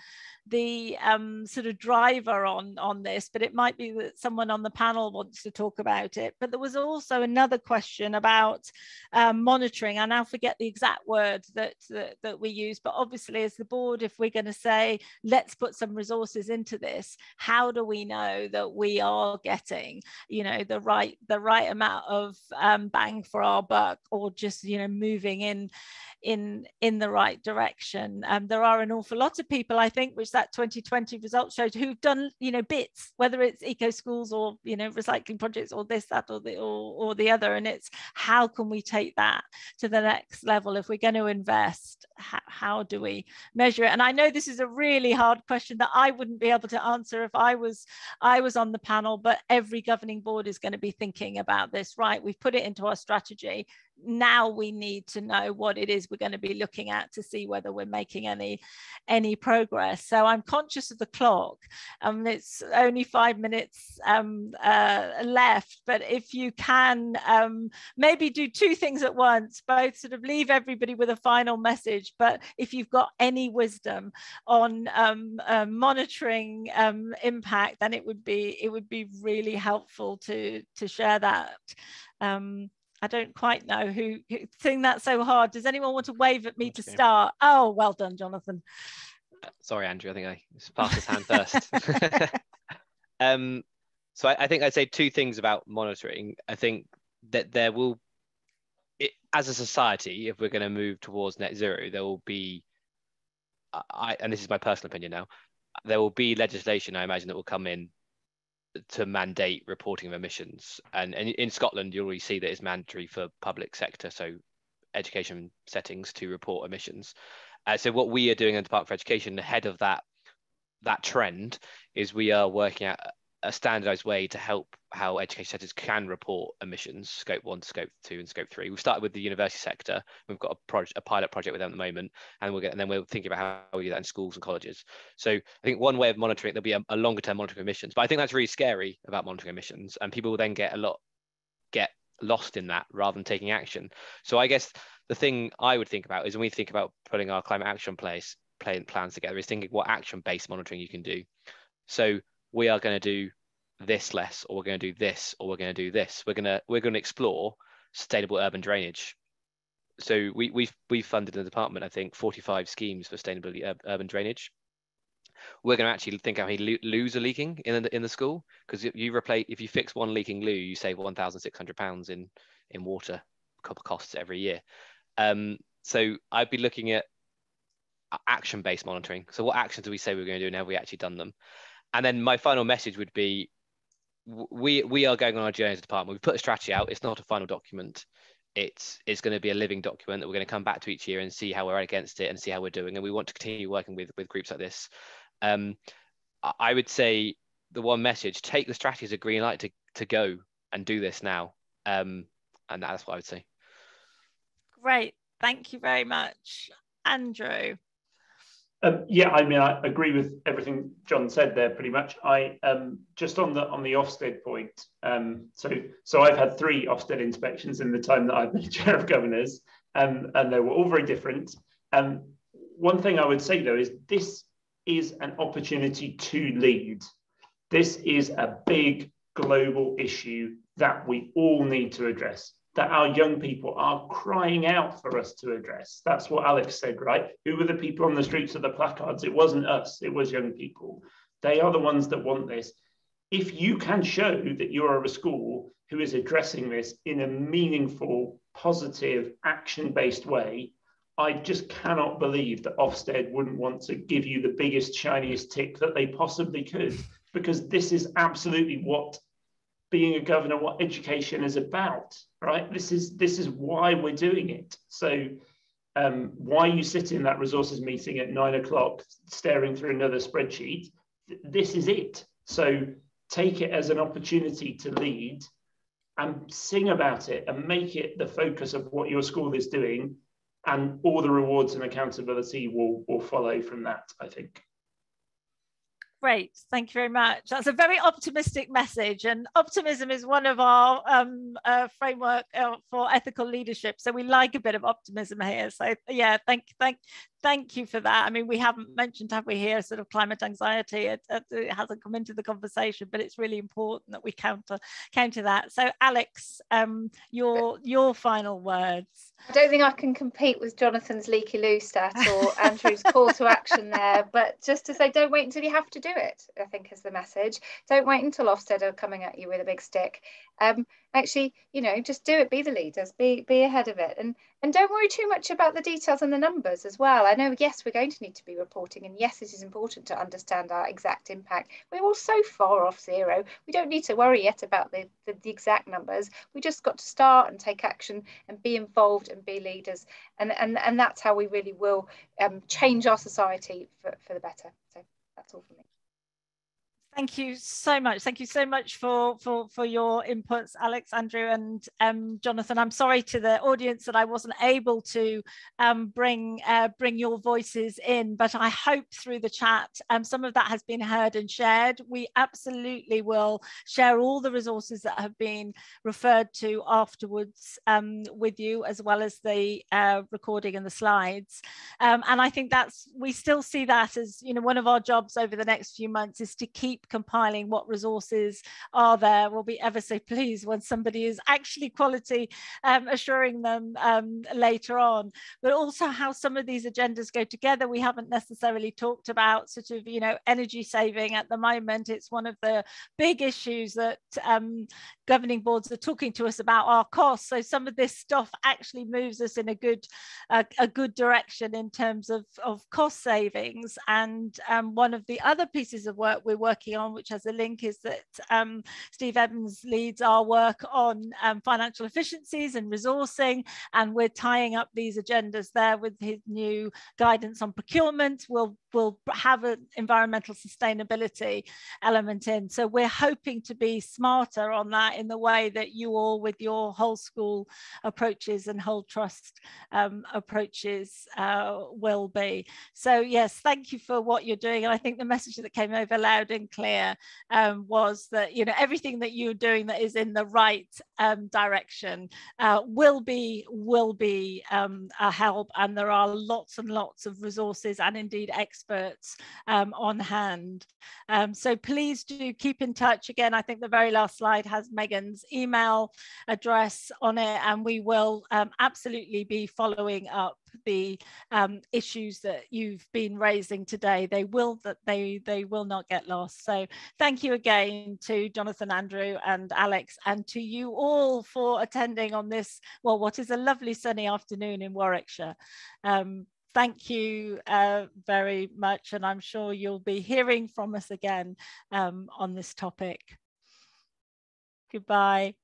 the um, sort of driver on on this. But it might be that someone on the panel wants to talk about it. But there was also another question about um, monitoring. I now forget the exact word that, that that we use, but obviously, as the board, if we're going to say let's put some resources into this, how do we know that we are getting, you know, the right the right amount of um, bang for our buck or just you know moving in in in the right direction. Um, there are an awful lot of people i think which that 2020 result showed who've done you know bits whether it's eco schools or you know recycling projects or this that or the or, or the other. And it's how can we take that to the next level? If we're going to invest how, how do we measure it? And i know this is a really hard question that i wouldn't be able to answer if i was i was on the panel but every governing board is going to be thinking about this right? We've put it into our strategy now we need to know what it is we're going to be looking at to see whether we're making any any progress. So i'm conscious of the clock. Um it's only five minutes um uh, left but if you can um maybe do two things at once both sort of leave everybody with a final message but if you've got any wisdom on um, uh, monitoring um, impact then it would be it would be really helpful to to share that. Um, I don't quite know who, who thing that's so hard. Does anyone want to wave at me to start? Oh, well done, Jonathan. Sorry, Andrew. I think I passed his hand first. [LAUGHS] um, so I, I, think I'd say two things about monitoring. I think that there will, it, as a society, if we're going to move towards net zero, there will be, I, and this is my personal opinion now, there will be legislation I imagine that will come in to mandate reporting of emissions. And, and in Scotland, you already see that it's mandatory for public sector, so education settings to report emissions. Uh, so what we are doing in the Department for Education ahead of that that trend is we are working out a standardized way to help how education centers can report emissions, scope one, scope two, and scope three. We've started with the university sector. We've got a, project, a pilot project with them at the moment, and we'll get, and then we're thinking about how we do that in schools and colleges. So I think one way of monitoring there'll be a, a longer term monitoring of emissions, but I think that's really scary about monitoring emissions, and people will then get a lot get lost in that rather than taking action. So I guess the thing I would think about is when we think about putting our climate action place plan, plans together, is thinking what action based monitoring you can do. So we are going to do this less or we're going to do this or we're going to do this. We're going to we're going to explore sustainable urban drainage. So we we've we've funded in the department i think 45 schemes for sustainable urban drainage. We're going to actually think how many loos are leaking in the in the school because you replace if you fix one leaking loo you save 1600 pounds in in water costs every year. Um, so i'd be looking at action based monitoring. So what actions do we say we're going to do and have we actually done them and then my final message would be we we are going on our journey as a department. We've put a strategy out. It's not a final document. It's it's going to be a living document that we're going to come back to each year and see how we're against it and see how we're doing. And we want to continue working with with groups like this. Um, I would say the one message: take the strategy as a green light to to go and do this now. Um, and that's what I would say. Great, thank you very much, Andrew. Um, yeah, I mean, I agree with everything John said there. Pretty much. I um, just on the on the Ofsted point. Um, so, so I've had three Ofsted inspections in the time that I've been [LAUGHS] chair of governors, um, and they were all very different. Um, one thing I would say though is this is an opportunity to lead. This is a big global issue that we all need to address that our young people are crying out for us to address. That's what Alex said, right? Who were the people on the streets of the placards? It wasn't us, it was young people. They are the ones that want this. If you can show that you are a school who is addressing this in a meaningful, positive, action based way, I just cannot believe that Ofsted wouldn't want to give you the biggest, shiniest tick that they possibly could, because this is absolutely what being a governor, what education is about, right? This is this is why we're doing it. So um, why you sit in that resources meeting at nine o'clock staring through another spreadsheet, this is it. So take it as an opportunity to lead and sing about it and make it the focus of what your school is doing and all the rewards and accountability will, will follow from that, I think. Great, thank you very much. That's a very optimistic message, and optimism is one of our um, uh, framework uh, for ethical leadership. So we like a bit of optimism here. So yeah, thank, thank, thank you for that. I mean, we haven't mentioned, have we, here, sort of climate anxiety. It, it, hasn't come into the conversation, but it's really important that we counter counter that. So, Alex, um, your your final words. I don't think I can compete with Jonathan's leaky loo stat or Andrew's call to action there, but just to say, don't wait until you have to do it. I think is the message. Don't wait until Ofsted are coming at you with a big stick. Um, actually, you know, just do it. Be the leaders. Be be ahead of it, and and don't worry too much about the details and the numbers as well. I know, yes, we're going to need to be reporting, and yes, it is important to understand our exact impact. We're all so far off zero. We don't need to worry yet about the, the, the exact numbers. We just got to start and take action and be involved and be leaders. And, and, and that's how we really will um, change our society for, for the better. So that's all for me. Thank you so much. Thank you so much for for for your inputs, Alex, Andrew, and um, Jonathan. I'm sorry to the audience that I wasn't able to um, bring uh, bring your voices in, but I hope through the chat um, some of that has been heard and shared. We absolutely will share all the resources that have been referred to afterwards um, with you, as well as the uh, recording and the slides. Um, and I think that's we still see that as you know one of our jobs over the next few months is to keep compiling what resources are there. We'll be ever so [LAUGHS] pleased when somebody is actually quality um, assuring them um, later on, but also how some of these agendas go together. We haven't necessarily talked about sort of, you know, energy saving at the moment. It's one of the big issues that um, governing boards are talking to us about our costs. So some of this stuff actually moves us in a good, uh, a good direction in terms of, of cost savings. And um, one of the other pieces of work we're working on, which has a link, is that um, Steve Evans leads our work on um, financial efficiencies and resourcing, and we're tying up these agendas there with his new guidance on procurement. We'll will have an environmental sustainability element in. So we're hoping to be smarter on that in the way that you all with your whole school approaches and whole trust um, approaches uh, will be. So yes, thank you for what you're doing. And I think the message that came over loud and clear um, was that, you know, everything that you're doing that is in the right um, direction uh, will be, will be um, a help. And there are lots and lots of resources and indeed experts experts um, on hand. Um, so please do keep in touch. Again, I think the very last slide has Megan's email address on it, and we will um, absolutely be following up the um, issues that you've been raising today. They will that they they will not get lost. So thank you again to Jonathan, Andrew, and Alex, and to you all for attending on this. Well, what is a lovely sunny afternoon in Warwickshire. Um, thank you uh, very much. And I'm sure you'll be hearing from us again um, on this topic. Goodbye.